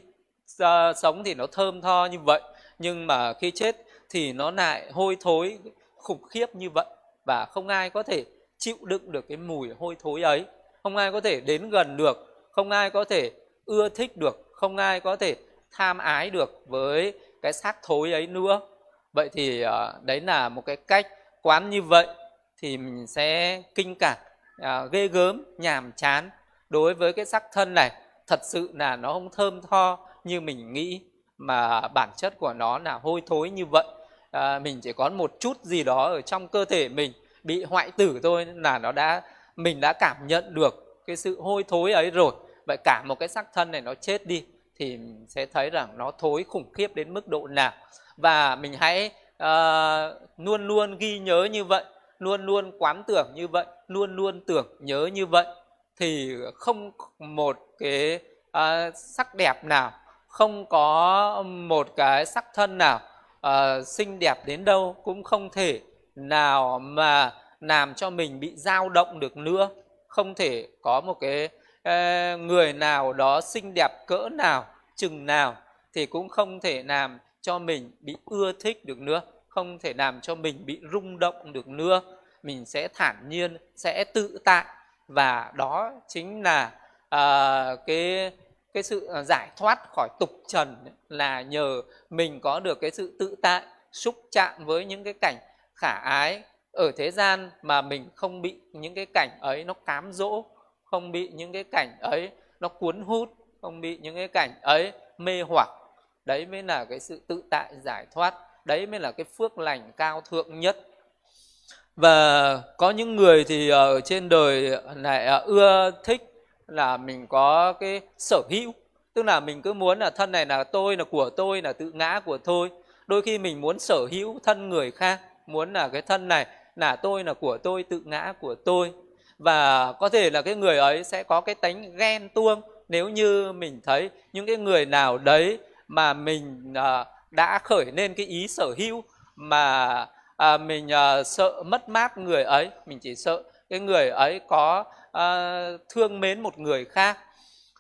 uh, sống thì nó thơm tho như vậy nhưng mà khi chết thì nó lại hôi thối khủng khiếp như vậy. Và không ai có thể chịu đựng được cái mùi hôi thối ấy. Không ai có thể đến gần được không ai có thể ưa thích được không ai có thể tham ái được với cái xác thối ấy nữa vậy thì uh, đấy là một cái cách quán như vậy thì mình sẽ kinh cảm uh, ghê gớm nhàm chán. Đối với cái sắc thân này thật sự là nó không thơm tho như mình nghĩ mà bản chất của nó là hôi thối như vậy. À, mình chỉ có một chút gì đó ở trong cơ thể mình bị hoại tử thôi là nó đã mình đã cảm nhận được cái sự hôi thối ấy rồi. Vậy cả một cái sắc thân này nó chết đi thì mình sẽ thấy rằng nó thối khủng khiếp đến mức độ nào và mình hãy uh, luôn luôn ghi nhớ như vậy luôn luôn quán tưởng như vậy luôn luôn tưởng nhớ như vậy thì không một cái uh, sắc đẹp nào không có một cái sắc thân nào uh, xinh đẹp đến đâu cũng không thể nào mà làm cho mình bị dao động được nữa. Không thể có một cái uh, người nào đó xinh đẹp cỡ nào chừng nào thì cũng không thể làm cho mình bị ưa thích được nữa không thể làm cho mình bị rung động được nữa. Mình sẽ thản nhiên sẽ tự tại. Và đó chính là uh, cái cái sự giải thoát khỏi tục trần là nhờ mình có được cái sự tự tại xúc chạm với những cái cảnh khả ái ở thế gian mà mình không bị những cái cảnh ấy nó cám dỗ không bị những cái cảnh ấy nó cuốn hút không bị những cái cảnh ấy mê hoặc đấy mới là cái sự tự tại giải thoát, đấy mới là cái phước lành cao thượng nhất. Và có những người thì ở trên đời lại à, ưa thích là mình có cái sở hữu. Tức là mình cứ muốn là thân này là tôi, là của tôi, là tự ngã của tôi. Đôi khi mình muốn sở hữu thân người khác, muốn là cái thân này là tôi, là của tôi, tự ngã của tôi. Và có thể là cái người ấy sẽ có cái tánh ghen tuông. Nếu như mình thấy những cái người nào đấy mà mình à, đã khởi lên cái ý sở hữu mà à, mình à, sợ mất mát người ấy. Mình chỉ sợ cái người ấy có à, thương mến một người khác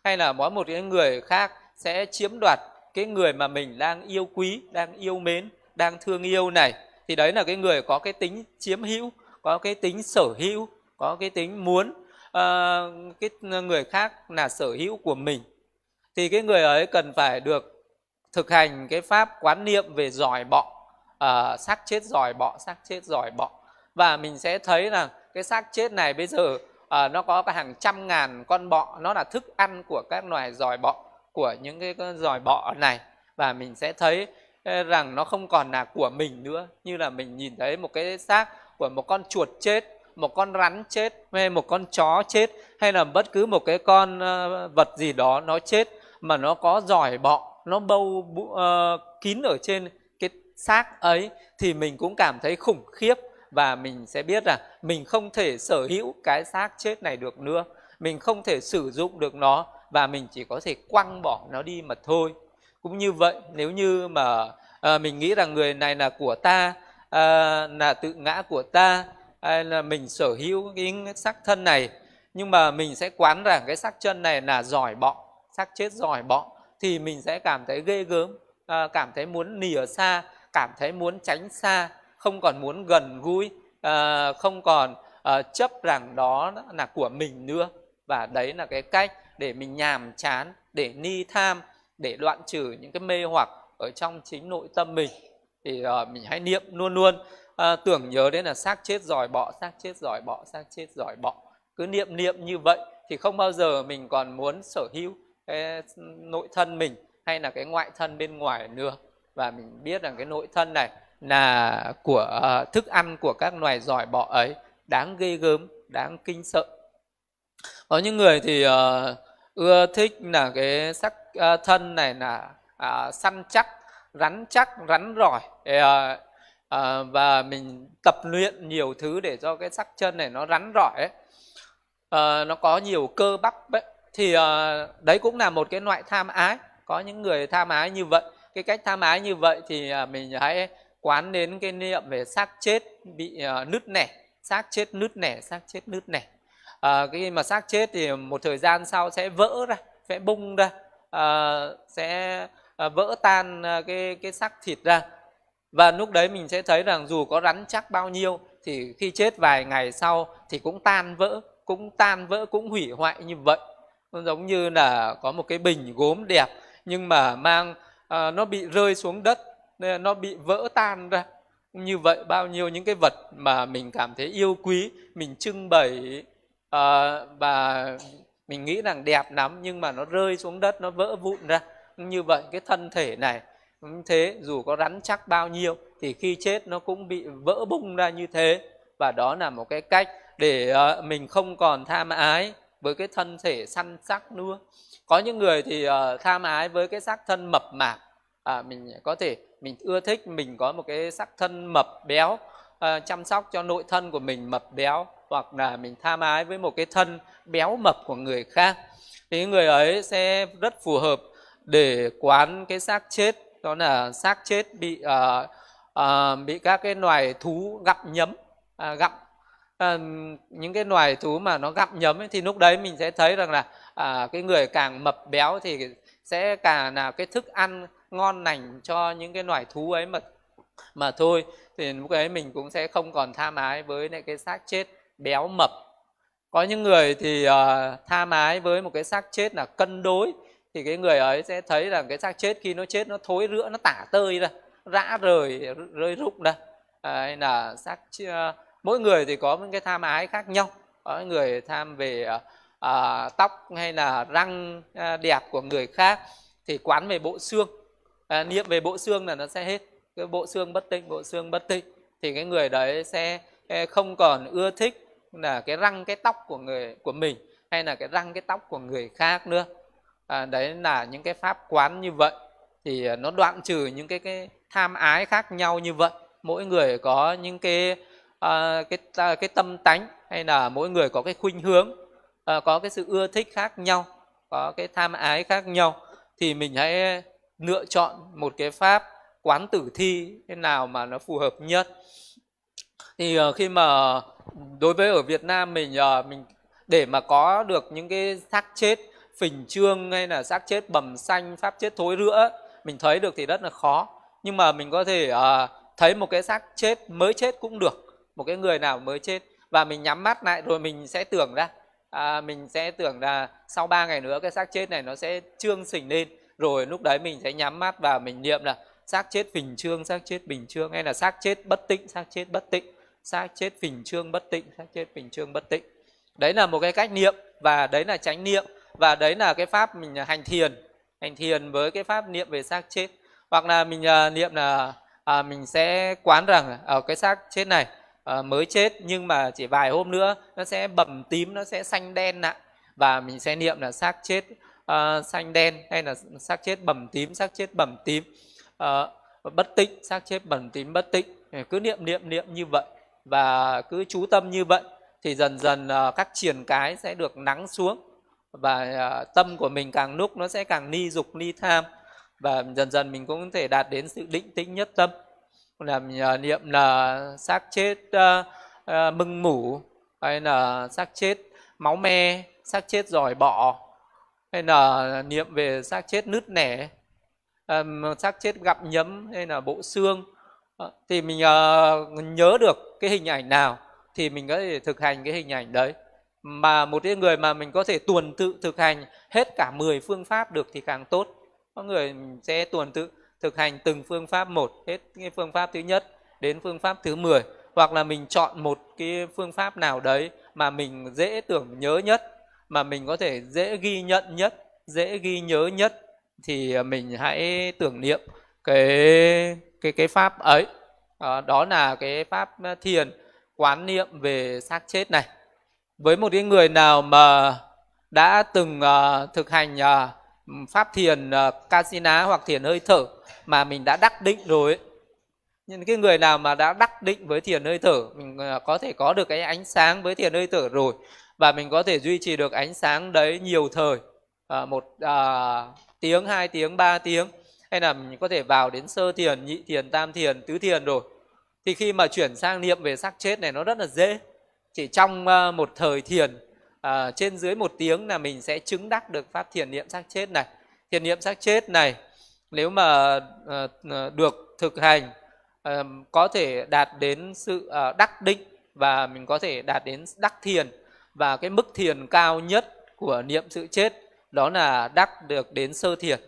hay là mỗi một cái người khác sẽ chiếm đoạt cái người mà mình đang yêu quý đang yêu mến đang thương yêu này. Thì đấy là cái người có cái tính chiếm hữu có cái tính sở hữu có cái tính muốn uh, cái người khác là sở hữu của mình. Thì cái người ấy cần phải được thực hành cái pháp quán niệm về giỏi bọ uh, xác chết giỏi bọ xác chết giỏi bọ. Và mình sẽ thấy là cái xác chết này bây giờ uh, nó có cả hàng trăm ngàn con bọ nó là thức ăn của các loài giỏi bọ của những cái, giỏi bọ này. Và mình sẽ thấy rằng nó không còn là của mình nữa. Như là mình nhìn thấy một cái xác của một con chuột chết một con rắn chết hay một con chó chết hay là bất cứ một cái con vật gì đó nó chết mà nó có giỏi bọ nó bâu uh, kín ở trên cái xác ấy thì mình cũng cảm thấy khủng khiếp. Và mình sẽ biết là mình không thể sở hữu cái xác chết này được nữa. Mình không thể sử dụng được nó và mình chỉ có thể quăng bỏ nó đi mà thôi. Cũng như vậy nếu như mà à, mình nghĩ rằng người này là của ta à, là tự ngã của ta hay là mình sở hữu cái xác thân này nhưng mà mình sẽ quán rằng cái xác chân này là giỏi bọ xác chết giỏi bọ thì mình sẽ cảm thấy ghê gớm à, cảm thấy muốn nìa xa cảm thấy muốn tránh xa không còn muốn gần gũi à, không còn à, chấp rằng đó là của mình nữa. Và đấy là cái cách để mình nhàm chán để ni tham để đoạn trừ những cái mê hoặc ở trong chính nội tâm mình. Thì uh, mình hãy niệm luôn luôn uh, tưởng nhớ đến là xác chết giỏi bọ xác chết giỏi bọ xác chết giỏi bọ. Cứ niệm niệm như vậy thì không bao giờ mình còn muốn sở hữu cái nội thân mình hay là cái ngoại thân bên ngoài nữa và mình biết rằng cái nội thân này là của uh, thức ăn của các loài giỏi bọ ấy đáng ghê gớm đáng kinh sợ có những người thì uh, ưa thích là cái sắc uh, thân này là uh, săn chắc rắn chắc rắn rỏi uh, uh, và mình tập luyện nhiều thứ để cho cái sắc chân này nó rắn rỏi ấy. Uh, nó có nhiều cơ bắp ấy thì uh, đấy cũng là một cái loại tham ái. Có những người tham ái như vậy. Cái cách tham ái như vậy thì uh, mình hãy quán đến cái niệm về xác chết bị uh, nứt nẻ. Xác chết nứt nẻ xác chết nứt nẻ. À, khi mà xác chết thì một thời gian sau sẽ vỡ ra sẽ bung ra à, sẽ à, vỡ tan à, cái cái xác thịt ra. Và lúc đấy mình sẽ thấy rằng dù có rắn chắc bao nhiêu thì khi chết vài ngày sau thì cũng tan vỡ cũng tan vỡ cũng hủy hoại như vậy nó giống như là có một cái bình gốm đẹp nhưng mà mang à, nó bị rơi xuống đất nên nó bị vỡ tan ra. Như vậy bao nhiêu những cái vật mà mình cảm thấy yêu quý mình trưng bày uh, và mình nghĩ rằng đẹp lắm nhưng mà nó rơi xuống đất nó vỡ vụn ra. Như vậy cái thân thể này thế dù có rắn chắc bao nhiêu thì khi chết nó cũng bị vỡ bung ra như thế. Và đó là một cái cách để uh, mình không còn tham ái với cái thân thể săn sắc nữa có những người thì ờ, uh, tham ái với cái sắc thân mập mạp. À, mình có thể mình ưa thích mình có một cái sắc thân mập béo à, chăm sóc cho nội thân của mình mập béo hoặc là mình tham ái với một cái thân béo mập của người khác. Thì người ấy sẽ rất phù hợp để quán cái xác chết đó là xác chết bị uh, uh, bị các cái loài thú gặm nhấm uh, gặm à, những cái loài thú mà nó gặm nhấm ấy, thì lúc đấy mình sẽ thấy rằng là à, cái người càng mập béo thì sẽ càng là cái thức ăn ngon lành cho những cái loài thú ấy mà mà thôi. Thì lúc ấy mình cũng sẽ không còn tham ái với lại cái xác chết béo mập. Có những người thì ờ, uh, tham ái với một cái xác chết là cân đối thì cái người ấy sẽ thấy rằng cái xác chết khi nó chết nó thối rữa nó tả tơi ra rã rời rơi rụng ra. Hay là xác uh, mỗi người thì có những cái tham ái khác nhau. Có người tham về uh, tóc hay là răng uh, đẹp của người khác thì quán về bộ xương. À, niệm về bộ xương là nó sẽ hết. Cái bộ xương bất tịnh bộ xương bất tịnh thì cái người đấy sẽ không còn ưa thích là cái răng cái tóc của người của mình hay là cái răng cái tóc của người khác nữa. À, đấy là những cái pháp quán như vậy. Thì nó đoạn trừ những cái cái tham ái khác nhau như vậy. Mỗi người có những cái à, cái cái tâm tánh hay là mỗi người có cái khuynh hướng à, có cái sự ưa thích khác nhau có cái tham ái khác nhau thì mình hãy lựa chọn một cái pháp quán tử thi thế nào mà nó phù hợp nhất. Thì uh, khi mà đối với ở Việt Nam mình uh, mình để mà có được những cái xác chết phình trương hay là xác chết bầm xanh pháp chết thối rữa mình thấy được thì rất là khó. Nhưng mà mình có thể uh, thấy một cái xác chết mới chết cũng được một cái người nào mới chết và mình nhắm mắt lại rồi mình sẽ tưởng ra. À, mình sẽ tưởng là sau 3 ngày nữa cái xác chết này nó sẽ trương sình lên. Rồi lúc đấy mình sẽ nhắm mắt và mình niệm là xác chết phình trương xác chết bình trương hay là xác chết bất tịnh xác chết bất tịnh xác chết phình trương bất tịnh xác chết phình trương bất tịnh. Đấy là một cái cách niệm và đấy là tránh niệm và đấy là cái pháp mình hành thiền hành thiền với cái pháp niệm về xác chết. Hoặc là mình uh, niệm là uh, mình sẽ quán rằng ở ờ, cái xác chết này Ờ, mới chết nhưng mà chỉ vài hôm nữa nó sẽ bầm tím nó sẽ xanh đen ạ. Và mình sẽ niệm là xác chết uh, xanh đen hay là xác chết bầm tím xác chết bầm tím. Uh, bất tịnh xác chết bầm tím bất tịnh cứ niệm niệm niệm như vậy và cứ chú tâm như vậy thì dần dần uh, các triển cái sẽ được nắng xuống và uh, tâm của mình càng lúc nó sẽ càng ni dục ni tham. Và dần dần mình cũng có thể đạt đến sự định tĩnh nhất tâm làm uh, niệm là xác chết uh, uh, mưng mủ hay là xác chết máu me xác chết giỏi bọ hay là niệm về xác chết nứt nẻ xác chết gặp nhấm hay là bộ xương. Ờ, thì mình nhớ được cái hình ảnh nào thì mình có thể thực hành cái hình ảnh đấy. Mà một cái người mà mình có thể tuần tự thực hành hết cả 10 phương pháp được thì càng tốt. Có người sẽ tuần tự thực hành từng phương pháp một hết cái phương pháp thứ nhất đến phương pháp thứ 10 hoặc là mình chọn một cái phương pháp nào đấy mà mình dễ tưởng nhớ nhất mà mình có thể dễ ghi nhận nhất dễ ghi nhớ nhất thì à, mình hãy tưởng niệm cái cái cái pháp ấy. À, đó là cái pháp à, thiền quán niệm về xác chết này. Với một cái người nào mà đã từng uh, thực hành uh, pháp thiền uh, casina hoặc thiền hơi thở mà mình đã đắc định rồi ấy. những cái người nào mà đã đắc định với thiền hơi thở mình uh, có thể có được cái ánh sáng với thiền hơi thở rồi và mình có thể duy trì được ánh sáng đấy nhiều thời à, một à, tiếng hai tiếng ba tiếng. Hay là mình có thể vào đến sơ thiền nhị thiền tam thiền tứ thiền rồi. Thì khi mà chuyển sang niệm về xác chết này nó rất là dễ. Chỉ trong uh, một thời thiền uh, trên dưới một tiếng là mình sẽ chứng đắc được pháp thiền niệm xác chết này. Thiền niệm xác chết này nếu mà uh, được thực hành uh, có thể đạt đến sự uh, đắc định và mình có thể đạt đến đắc thiền và cái mức thiền cao nhất của niệm sự chết đó là đắc được đến sơ thiền.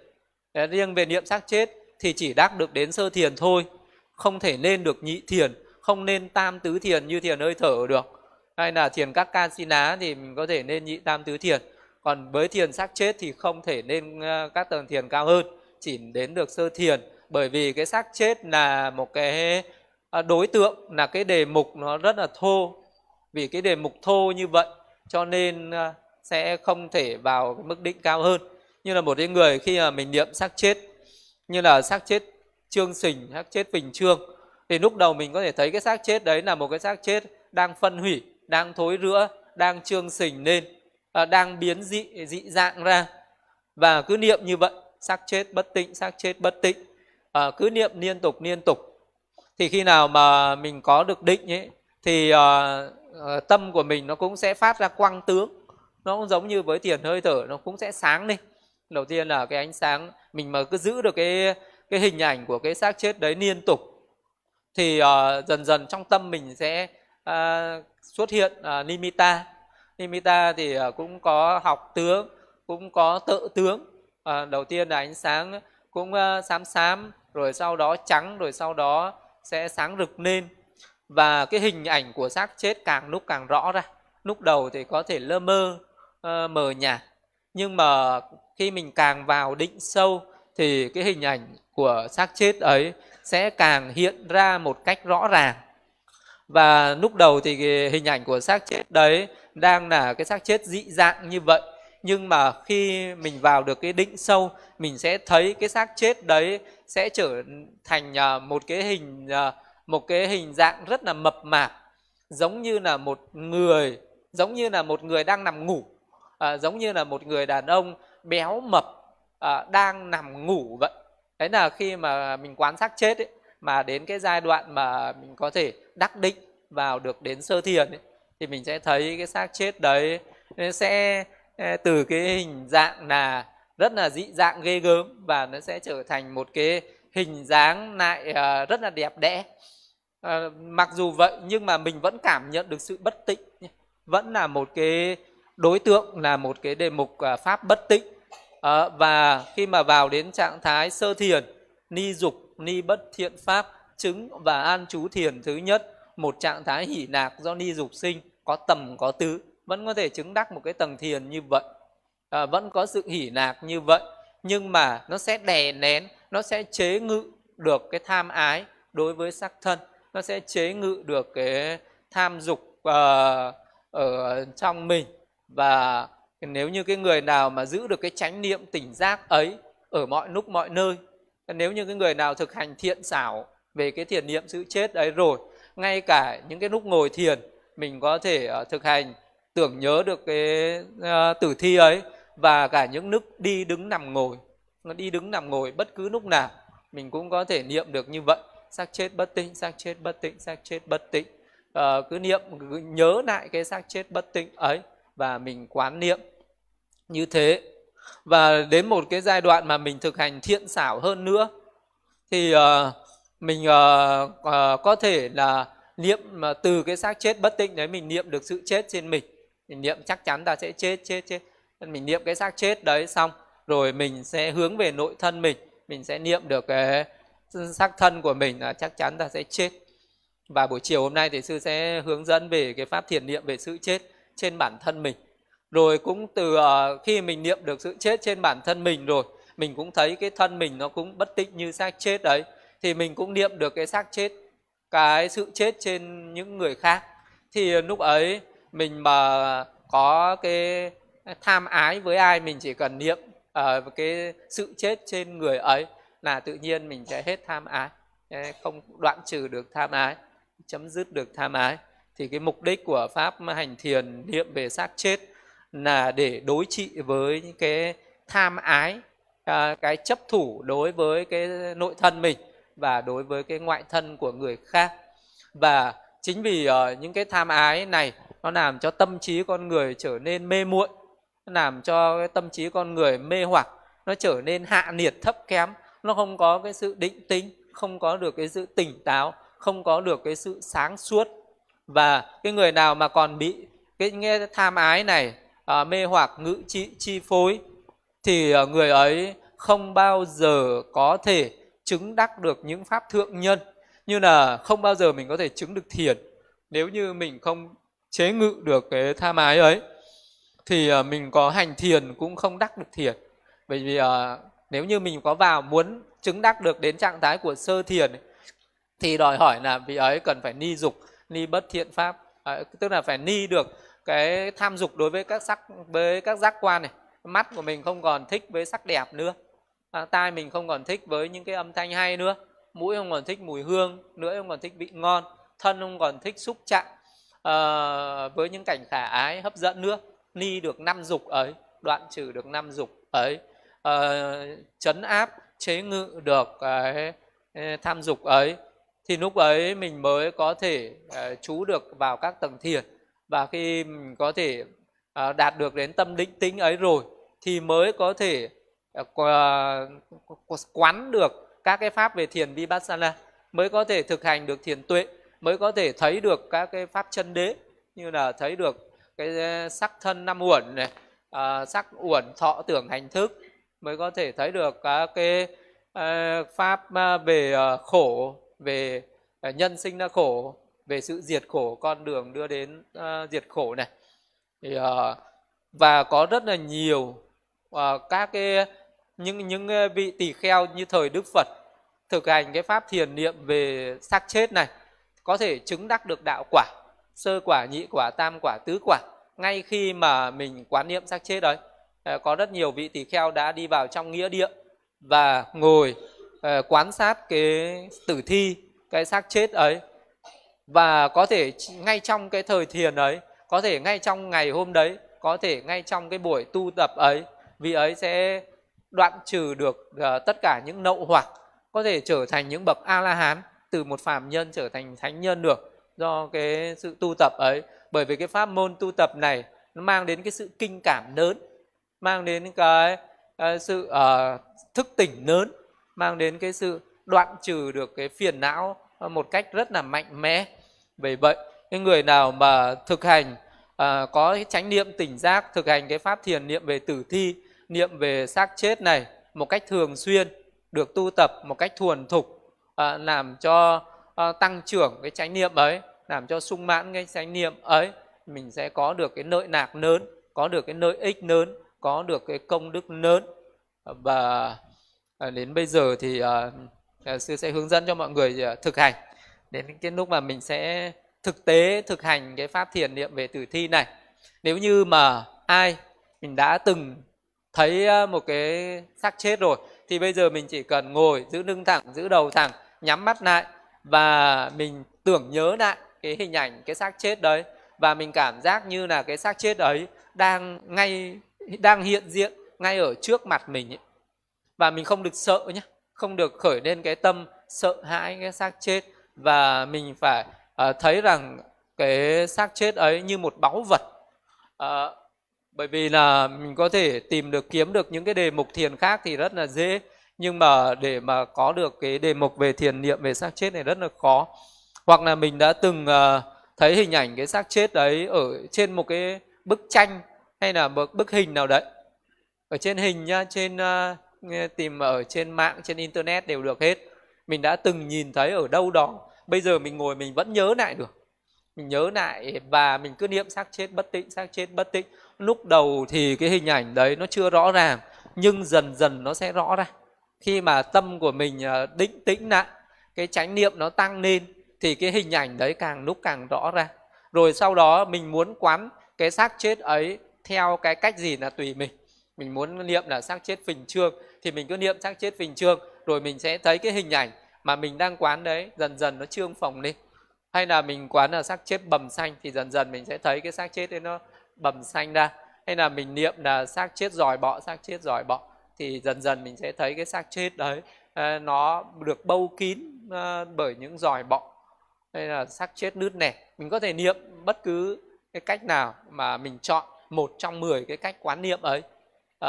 Riêng về niệm xác chết thì chỉ đắc được đến sơ thiền thôi không thể lên được nhị thiền không nên tam tứ thiền như thiền hơi thở được hay là thiền các casina thì mình có thể nên nhị tam tứ thiền. Còn với thiền xác chết thì không thể nên ờ, các tầng thiền cao hơn, chỉ đến được sơ thiền. Bởi vì cái xác chết là một cái ờ, đối tượng, là cái đề mục nó rất là thô. Vì cái đề mục thô như vậy, cho nên ờ, sẽ không thể vào cái mức định cao hơn. Như là một cái người khi mà mình niệm xác chết, như là xác chết trương sình, xác chết bình trương, thì lúc đầu mình có thể thấy cái xác chết đấy là một cái xác chết đang phân hủy đang thối rữa đang trương sình lên à, đang biến dị dị dạng ra. Và cứ niệm như vậy xác chết bất tịnh xác chết bất tịnh. À, cứ niệm liên tục liên tục. Thì khi nào mà mình có được định ấy thì à, à tâm của mình nó cũng sẽ phát ra quang tướng. Nó cũng giống như với tiền hơi thở nó cũng sẽ sáng lên đầu tiên là cái ánh sáng mình mà cứ giữ được cái cái hình ảnh của cái xác chết đấy liên tục thì uh, dần dần trong tâm mình sẽ uh, xuất hiện uh, nimitta. Nimitta thì uh, cũng có học tướng cũng có tự tướng. Uh, đầu tiên là ánh sáng cũng uh, xám xám rồi sau đó trắng rồi sau đó sẽ sáng rực lên. Và cái hình ảnh của xác chết càng lúc càng rõ ra. Lúc đầu thì có thể lơ mơ uh, mờ nhạt nhưng mà khi mình càng vào định sâu thì cái hình ảnh của xác chết ấy sẽ càng hiện ra một cách rõ ràng và lúc đầu thì cái hình ảnh của xác chết đấy đang là cái xác chết dị dạng như vậy. Nhưng mà khi mình vào được cái định sâu mình sẽ thấy cái xác chết đấy sẽ trở thành à, một cái hình à, một cái hình dạng rất là mập mạp giống như là một người giống như là một người đang nằm ngủ à, giống như là một người đàn ông béo mập à, đang nằm ngủ vậy. Đấy là khi mà mình quán xác chết ấy, mà đến cái giai đoạn mà mình có thể đắc định vào được đến sơ thiền ấy, thì mình sẽ thấy cái xác chết đấy nó sẽ ờ, từ cái hình dạng là rất là dị dạng ghê gớm và nó sẽ trở thành một cái hình dáng lại ờ, rất là đẹp đẽ. À, mặc dù vậy nhưng mà mình vẫn cảm nhận được sự bất tịnh vẫn là một cái đối tượng là một cái đề mục pháp bất tịnh. À, và khi mà vào đến trạng thái sơ thiền ni dục ni bất thiện pháp chứng và an trú thiền thứ nhất một trạng thái hỷ lạc do ni dục sinh có tầm có tứ vẫn có thể chứng đắc một cái tầng thiền như vậy. À, vẫn có sự hỷ lạc như vậy nhưng mà nó sẽ đè nén nó sẽ chế ngự được cái tham ái đối với sắc thân nó sẽ chế ngự được cái tham dục uh, ở trong mình. Và nếu như cái người nào mà giữ được cái chánh niệm tỉnh giác ấy ở mọi lúc mọi nơi nếu như cái người nào thực hành thiện xảo về cái thiền niệm sự chết đấy rồi ngay cả những cái lúc ngồi thiền mình có thể uh, thực hành tưởng nhớ được cái uh, tử thi ấy và cả những lúc đi đứng nằm ngồi đi đứng nằm ngồi bất cứ lúc nào mình cũng có thể niệm được như vậy. Xác chết bất tịnh xác chết bất tịnh xác chết bất tịnh. Uh, cứ niệm cứ nhớ lại cái xác chết bất tịnh ấy và mình quán niệm. Như thế và đến một cái giai đoạn mà mình thực hành thiện xảo hơn nữa thì uh, mình uh, uh, có thể là niệm uh, từ cái xác chết bất tịnh đấy mình niệm được sự chết trên mình. Mình niệm chắc chắn ta sẽ chết chết chết. Mình niệm cái xác chết đấy xong rồi mình sẽ hướng về nội thân mình. Mình sẽ niệm được cái xác thân của mình là chắc chắn ta sẽ chết. Và buổi chiều hôm nay thì sư sẽ hướng dẫn về cái pháp thiền niệm về sự chết trên bản thân mình rồi cũng từ uh, khi mình niệm được sự chết trên bản thân mình rồi mình cũng thấy cái thân mình nó cũng bất tịnh như xác chết đấy thì mình cũng niệm được cái xác chết cái sự chết trên những người khác. Thì lúc ấy mình mà có cái tham ái với ai mình chỉ cần niệm uh, cái sự chết trên người ấy là tự nhiên mình sẽ hết tham ái không đoạn trừ được tham ái chấm dứt được tham ái. Thì cái mục đích của pháp hành thiền niệm về xác chết là để đối trị với những cái tham ái à, cái chấp thủ đối với cái nội thân mình và đối với cái ngoại thân của người khác. Và chính vì uh, những cái tham ái này nó làm cho tâm trí con người trở nên mê muội nó làm cho cái tâm trí con người mê hoặc nó trở nên hạ nhiệt thấp kém. Nó không có cái sự định tính không có được cái sự tỉnh táo không có được cái sự sáng suốt. Và cái người nào mà còn bị cái nghe tham ái này à, mê hoặc ngữ trị chi phối thì à, người ấy không bao giờ có thể chứng đắc được những pháp thượng nhân. Như là không bao giờ mình có thể chứng được thiền nếu như mình không chế ngự được cái tham ái ấy thì à, mình có hành thiền cũng không đắc được thiền. Bởi vì à, nếu như mình có vào muốn chứng đắc được đến trạng thái của sơ thiền thì đòi hỏi là vị ấy cần phải ni dục ni bất thiện pháp. À, tức là phải ni được cái tham dục đối với các sắc với các giác quan này. Mắt của mình không còn thích với sắc đẹp nữa. À, tai mình không còn thích với những cái âm thanh hay nữa. Mũi không còn thích mùi hương lưỡi không còn thích vị ngon thân không còn thích xúc chạm à, với những cảnh khả ái hấp dẫn nữa. Ni được năm dục ấy đoạn trừ được năm dục ấy. Uh, chấn áp chế ngự được cái ờ, tham dục ấy. Thì lúc ấy mình mới có thể uh, trú được vào các tầng thiền và khi mình có thể à, đạt được đến tâm định tĩnh ấy rồi thì mới có thể à, quán được các cái pháp về thiền vipassana mới có thể thực hành được thiền tuệ mới có thể thấy được các cái pháp chân đế như là thấy được cái à, sắc thân năm uẩn này à, sắc uẩn thọ tưởng hành thức mới có thể thấy được các cái à, pháp về à, khổ về à, nhân sinh ra khổ về sự diệt khổ con đường đưa đến uh, diệt khổ này. Thì, uh, và có rất là nhiều uh, các cái những những vị tỳ kheo như thời Đức Phật thực hành cái pháp thiền niệm về xác chết này có thể chứng đắc được đạo quả sơ quả nhị quả tam quả tứ quả ngay khi mà mình quán niệm xác chết đấy. Có rất nhiều vị tỳ kheo đã đi vào trong nghĩa địa và ngồi quan sát cái tử thi cái xác chết ấy và có thể ngay trong cái thời thiền ấy có thể ngay trong ngày hôm đấy có thể ngay trong cái buổi tu tập ấy vị ấy sẽ đoạn trừ được uh, tất cả những nậu hoặc có thể trở thành những bậc a la hán từ một phàm nhân trở thành thánh nhân được do cái sự tu tập ấy. Bởi vì cái pháp môn tu tập này nó mang đến cái sự kinh cảm lớn mang đến cái uh, sự uh, thức tỉnh lớn mang đến cái sự đoạn trừ được cái phiền não Ờ, một cách rất là mạnh mẽ. Về vậy cái người nào mà thực hành à, có chánh niệm tỉnh giác thực hành cái pháp thiền niệm về tử thi niệm về xác chết này một cách thường xuyên được tu tập một cách thuần thục à, làm cho à, tăng trưởng cái chánh niệm ấy làm cho sung mãn cái chánh niệm ấy mình sẽ có được cái lợi nạc lớn có được cái lợi ích lớn có được cái công đức lớn. Và đến bây giờ thì uh, sư sẽ hướng dẫn cho mọi người à, thực hành. Đến cái lúc mà mình sẽ thực tế, thực hành cái pháp thiền niệm về tử thi này. Nếu như mà ai, mình đã từng thấy à, một cái xác chết rồi, thì bây giờ mình chỉ cần ngồi giữ lưng thẳng, giữ đầu thẳng, nhắm mắt lại và mình tưởng nhớ lại cái hình ảnh cái xác chết đấy. Và mình cảm giác như là cái xác chết ấy đang ngay, đang hiện diện ngay ở trước mặt mình ấy. và mình không được sợ nhé không được khởi lên cái tâm sợ hãi cái xác chết. Và mình phải uh, thấy rằng cái xác chết ấy như một báu vật. Uh, bởi vì là mình có thể tìm được kiếm được những cái đề mục thiền khác thì rất là dễ. Nhưng mà để mà có được cái đề mục về thiền niệm về xác chết này rất là khó. Hoặc là mình đã từng uh, thấy hình ảnh cái xác chết đấy ở trên một cái bức tranh hay là một bức hình nào đấy. Ở trên hình nhá trên uh, tìm ở trên mạng, trên internet đều được hết. Mình đã từng nhìn thấy ở đâu đó. Bây giờ mình ngồi mình vẫn nhớ lại được. Mình nhớ lại và mình cứ niệm xác chết bất tịnh, xác chết bất tịnh. Lúc đầu thì cái hình ảnh đấy nó chưa rõ ràng, nhưng dần dần nó sẽ rõ ra. Khi mà tâm của mình ờ, định tĩnh lại, cái chánh niệm nó tăng lên, thì cái hình ảnh đấy càng lúc càng rõ ra. Rồi sau đó mình muốn quán cái xác chết ấy theo cái cách gì là tùy mình mình muốn niệm là xác chết phình trương. Thì mình cứ niệm xác chết phình trương, rồi mình sẽ thấy cái hình ảnh mà mình đang quán đấy, dần dần nó trương phồng lên hay là mình quán là xác chết bầm xanh, thì dần dần mình sẽ thấy cái xác chết đấy nó bầm xanh ra. Hay là mình niệm là xác chết giỏi bọ, xác chết giỏi bọ, thì dần dần mình sẽ thấy cái xác chết đấy ờ, nó được bâu kín ờ, bởi những giỏi bọ. Hay là xác chết nứt nẻ. Mình có thể niệm bất cứ cái cách nào mà mình chọn một trong 10 cái cách quán niệm ấy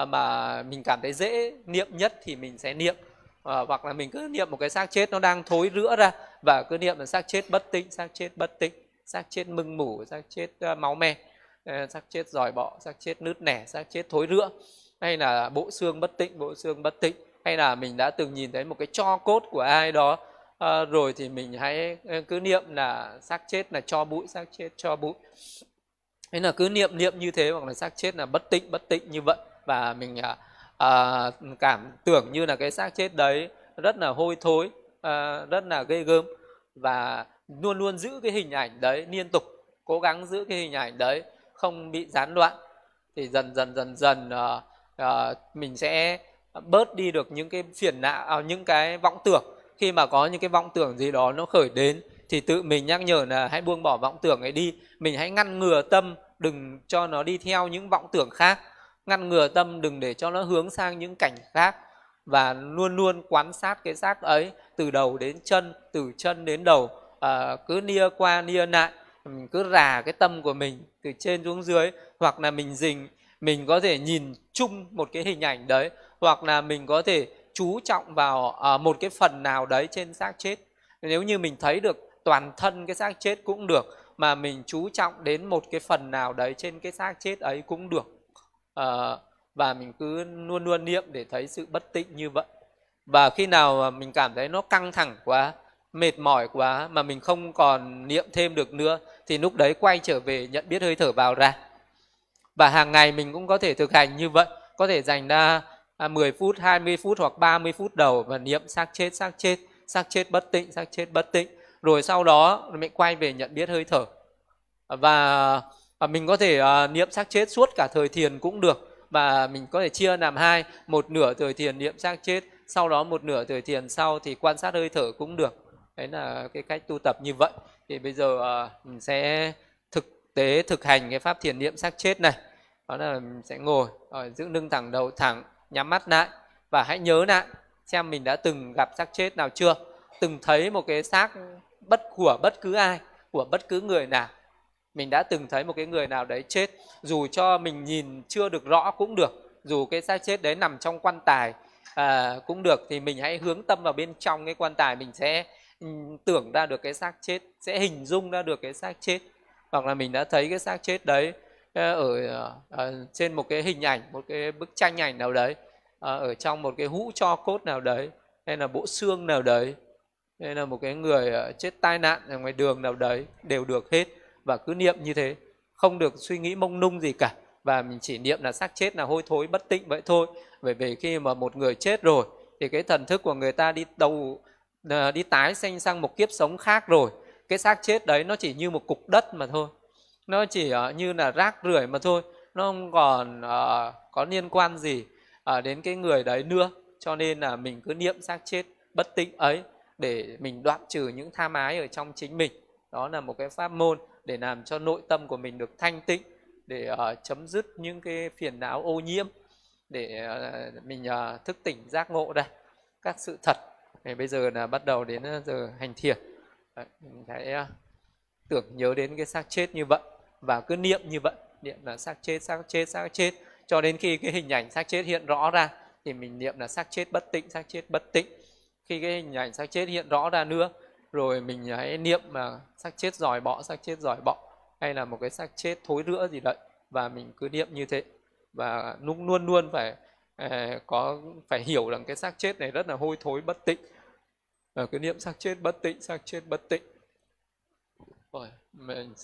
mà mình cảm thấy dễ niệm nhất thì mình sẽ niệm à, hoặc là mình cứ niệm một cái xác chết nó đang thối rữa ra và cứ niệm là xác chết bất tịnh xác chết bất tịnh xác chết mưng mủ xác chết uh, máu me uh, xác chết giỏi bọ xác chết nứt nẻ xác chết thối rữa hay là bộ xương bất tịnh bộ xương bất tịnh hay là mình đã từng nhìn thấy một cái cho cốt của ai đó uh, rồi thì mình hãy cứ niệm là xác chết là cho bụi xác chết cho bụi thế là cứ niệm niệm như thế hoặc là xác chết là bất tịnh bất tịnh như vậy và mình à, à, cảm tưởng như là cái xác chết đấy rất là hôi thối à, rất là ghê gớm và luôn luôn giữ cái hình ảnh đấy liên tục cố gắng giữ cái hình ảnh đấy không bị gián đoạn. Thì dần dần dần dần à, à, mình sẽ bớt đi được những cái phiền não à, những cái vọng tưởng. Khi mà có những cái vọng tưởng gì đó nó khởi đến thì tự mình nhắc nhở là hãy buông bỏ vọng tưởng ấy đi. Mình hãy ngăn ngừa tâm đừng cho nó đi theo những vọng tưởng khác ngăn ngừa tâm đừng để cho nó hướng sang những cảnh khác. Và luôn luôn quan sát cái xác ấy từ đầu đến chân từ chân đến đầu. À, cứ nia qua nia lại mình cứ rà cái tâm của mình từ trên xuống dưới. Hoặc là mình dình mình có thể nhìn chung một cái hình ảnh đấy. Hoặc là mình có thể chú trọng vào à, một cái phần nào đấy trên xác chết. Nếu như mình thấy được toàn thân cái xác chết cũng được mà mình chú trọng đến một cái phần nào đấy trên cái xác chết ấy cũng được à, và mình cứ luôn luôn niệm để thấy sự bất tịnh như vậy và khi nào mà mình cảm thấy nó căng thẳng quá mệt mỏi quá mà mình không còn niệm thêm được nữa thì lúc đấy quay trở về nhận biết hơi thở vào ra và hàng ngày mình cũng có thể thực hành như vậy có thể dành ra à, 10 phút, 20 phút hoặc 30 phút đầu và niệm xác chết, xác chết, xác chết bất tịnh, xác chết bất tịnh. Rồi sau đó mình quay về nhận biết hơi thở. Và mình có thể à, niệm xác chết suốt cả thời thiền cũng được. Và mình có thể chia làm hai, một nửa thời thiền niệm xác chết, sau đó một nửa thời thiền sau thì quan sát hơi thở cũng được. Đấy là cái cách tu tập như vậy. Thì bây giờ à, mình sẽ thực tế thực hành cái pháp thiền niệm xác chết này. Đó là mình sẽ ngồi, ở giữ lưng thẳng đầu thẳng, nhắm mắt lại và hãy nhớ lại xem mình đã từng gặp xác chết nào chưa từng thấy một cái xác bất của bất cứ ai của bất cứ người nào mình đã từng thấy một cái người nào đấy chết dù cho mình nhìn chưa được rõ cũng được dù cái xác chết đấy nằm trong quan tài à, cũng được thì mình hãy hướng tâm vào bên trong cái quan tài mình sẽ ừ, tưởng ra được cái xác chết sẽ hình dung ra được cái xác chết. Hoặc là mình đã thấy cái xác chết đấy ờ, ở, ở trên một cái hình ảnh một cái bức tranh ảnh nào đấy ờ, ở trong một cái hũ cho cốt nào đấy hay là bộ xương nào đấy hay là một cái người chết tai nạn ở ngoài đường nào đấy đều được hết và cứ niệm như thế không được suy nghĩ mông nung gì cả. Và mình chỉ niệm là xác chết là hôi thối bất tịnh vậy thôi. Bởi vì khi mà một người chết rồi thì cái thần thức của người ta đi đầu à, đi tái sanh sang một kiếp sống khác rồi. Cái xác chết đấy nó chỉ như một cục đất mà thôi. Nó chỉ uh, như là rác rưởi mà thôi. Nó không còn uh, có liên quan gì uh, đến cái người đấy nữa. Cho nên là mình cứ niệm xác chết bất tịnh ấy để mình đoạn trừ những tham ái ở trong chính mình. Đó là một cái pháp môn để làm cho nội tâm của mình được thanh tịnh để uh, chấm dứt những cái phiền não ô nhiễm để uh, mình uh, thức tỉnh giác ngộ đây các sự thật. Để bây giờ là bắt đầu đến giờ hành thiền. Đấy, mình hãy uh, tưởng nhớ đến cái xác chết như vậy và cứ niệm như vậy niệm là xác chết xác chết xác chết. Cho đến khi cái hình ảnh xác chết hiện rõ ra thì mình niệm là xác chết bất tịnh xác chết bất tịnh. Khi cái hình ảnh xác chết hiện rõ ra nữa rồi mình hãy niệm mà xác chết giỏi bọ, xác chết giỏi bọ, hay là một cái xác chết thối rữa gì đấy, và mình cứ niệm như thế. Và luôn luôn luôn phải à, có, phải hiểu rằng cái xác chết này rất là hôi thối bất tịnh. Và cứ niệm xác chết bất tịnh, xác chết bất tịnh. Rồi, mình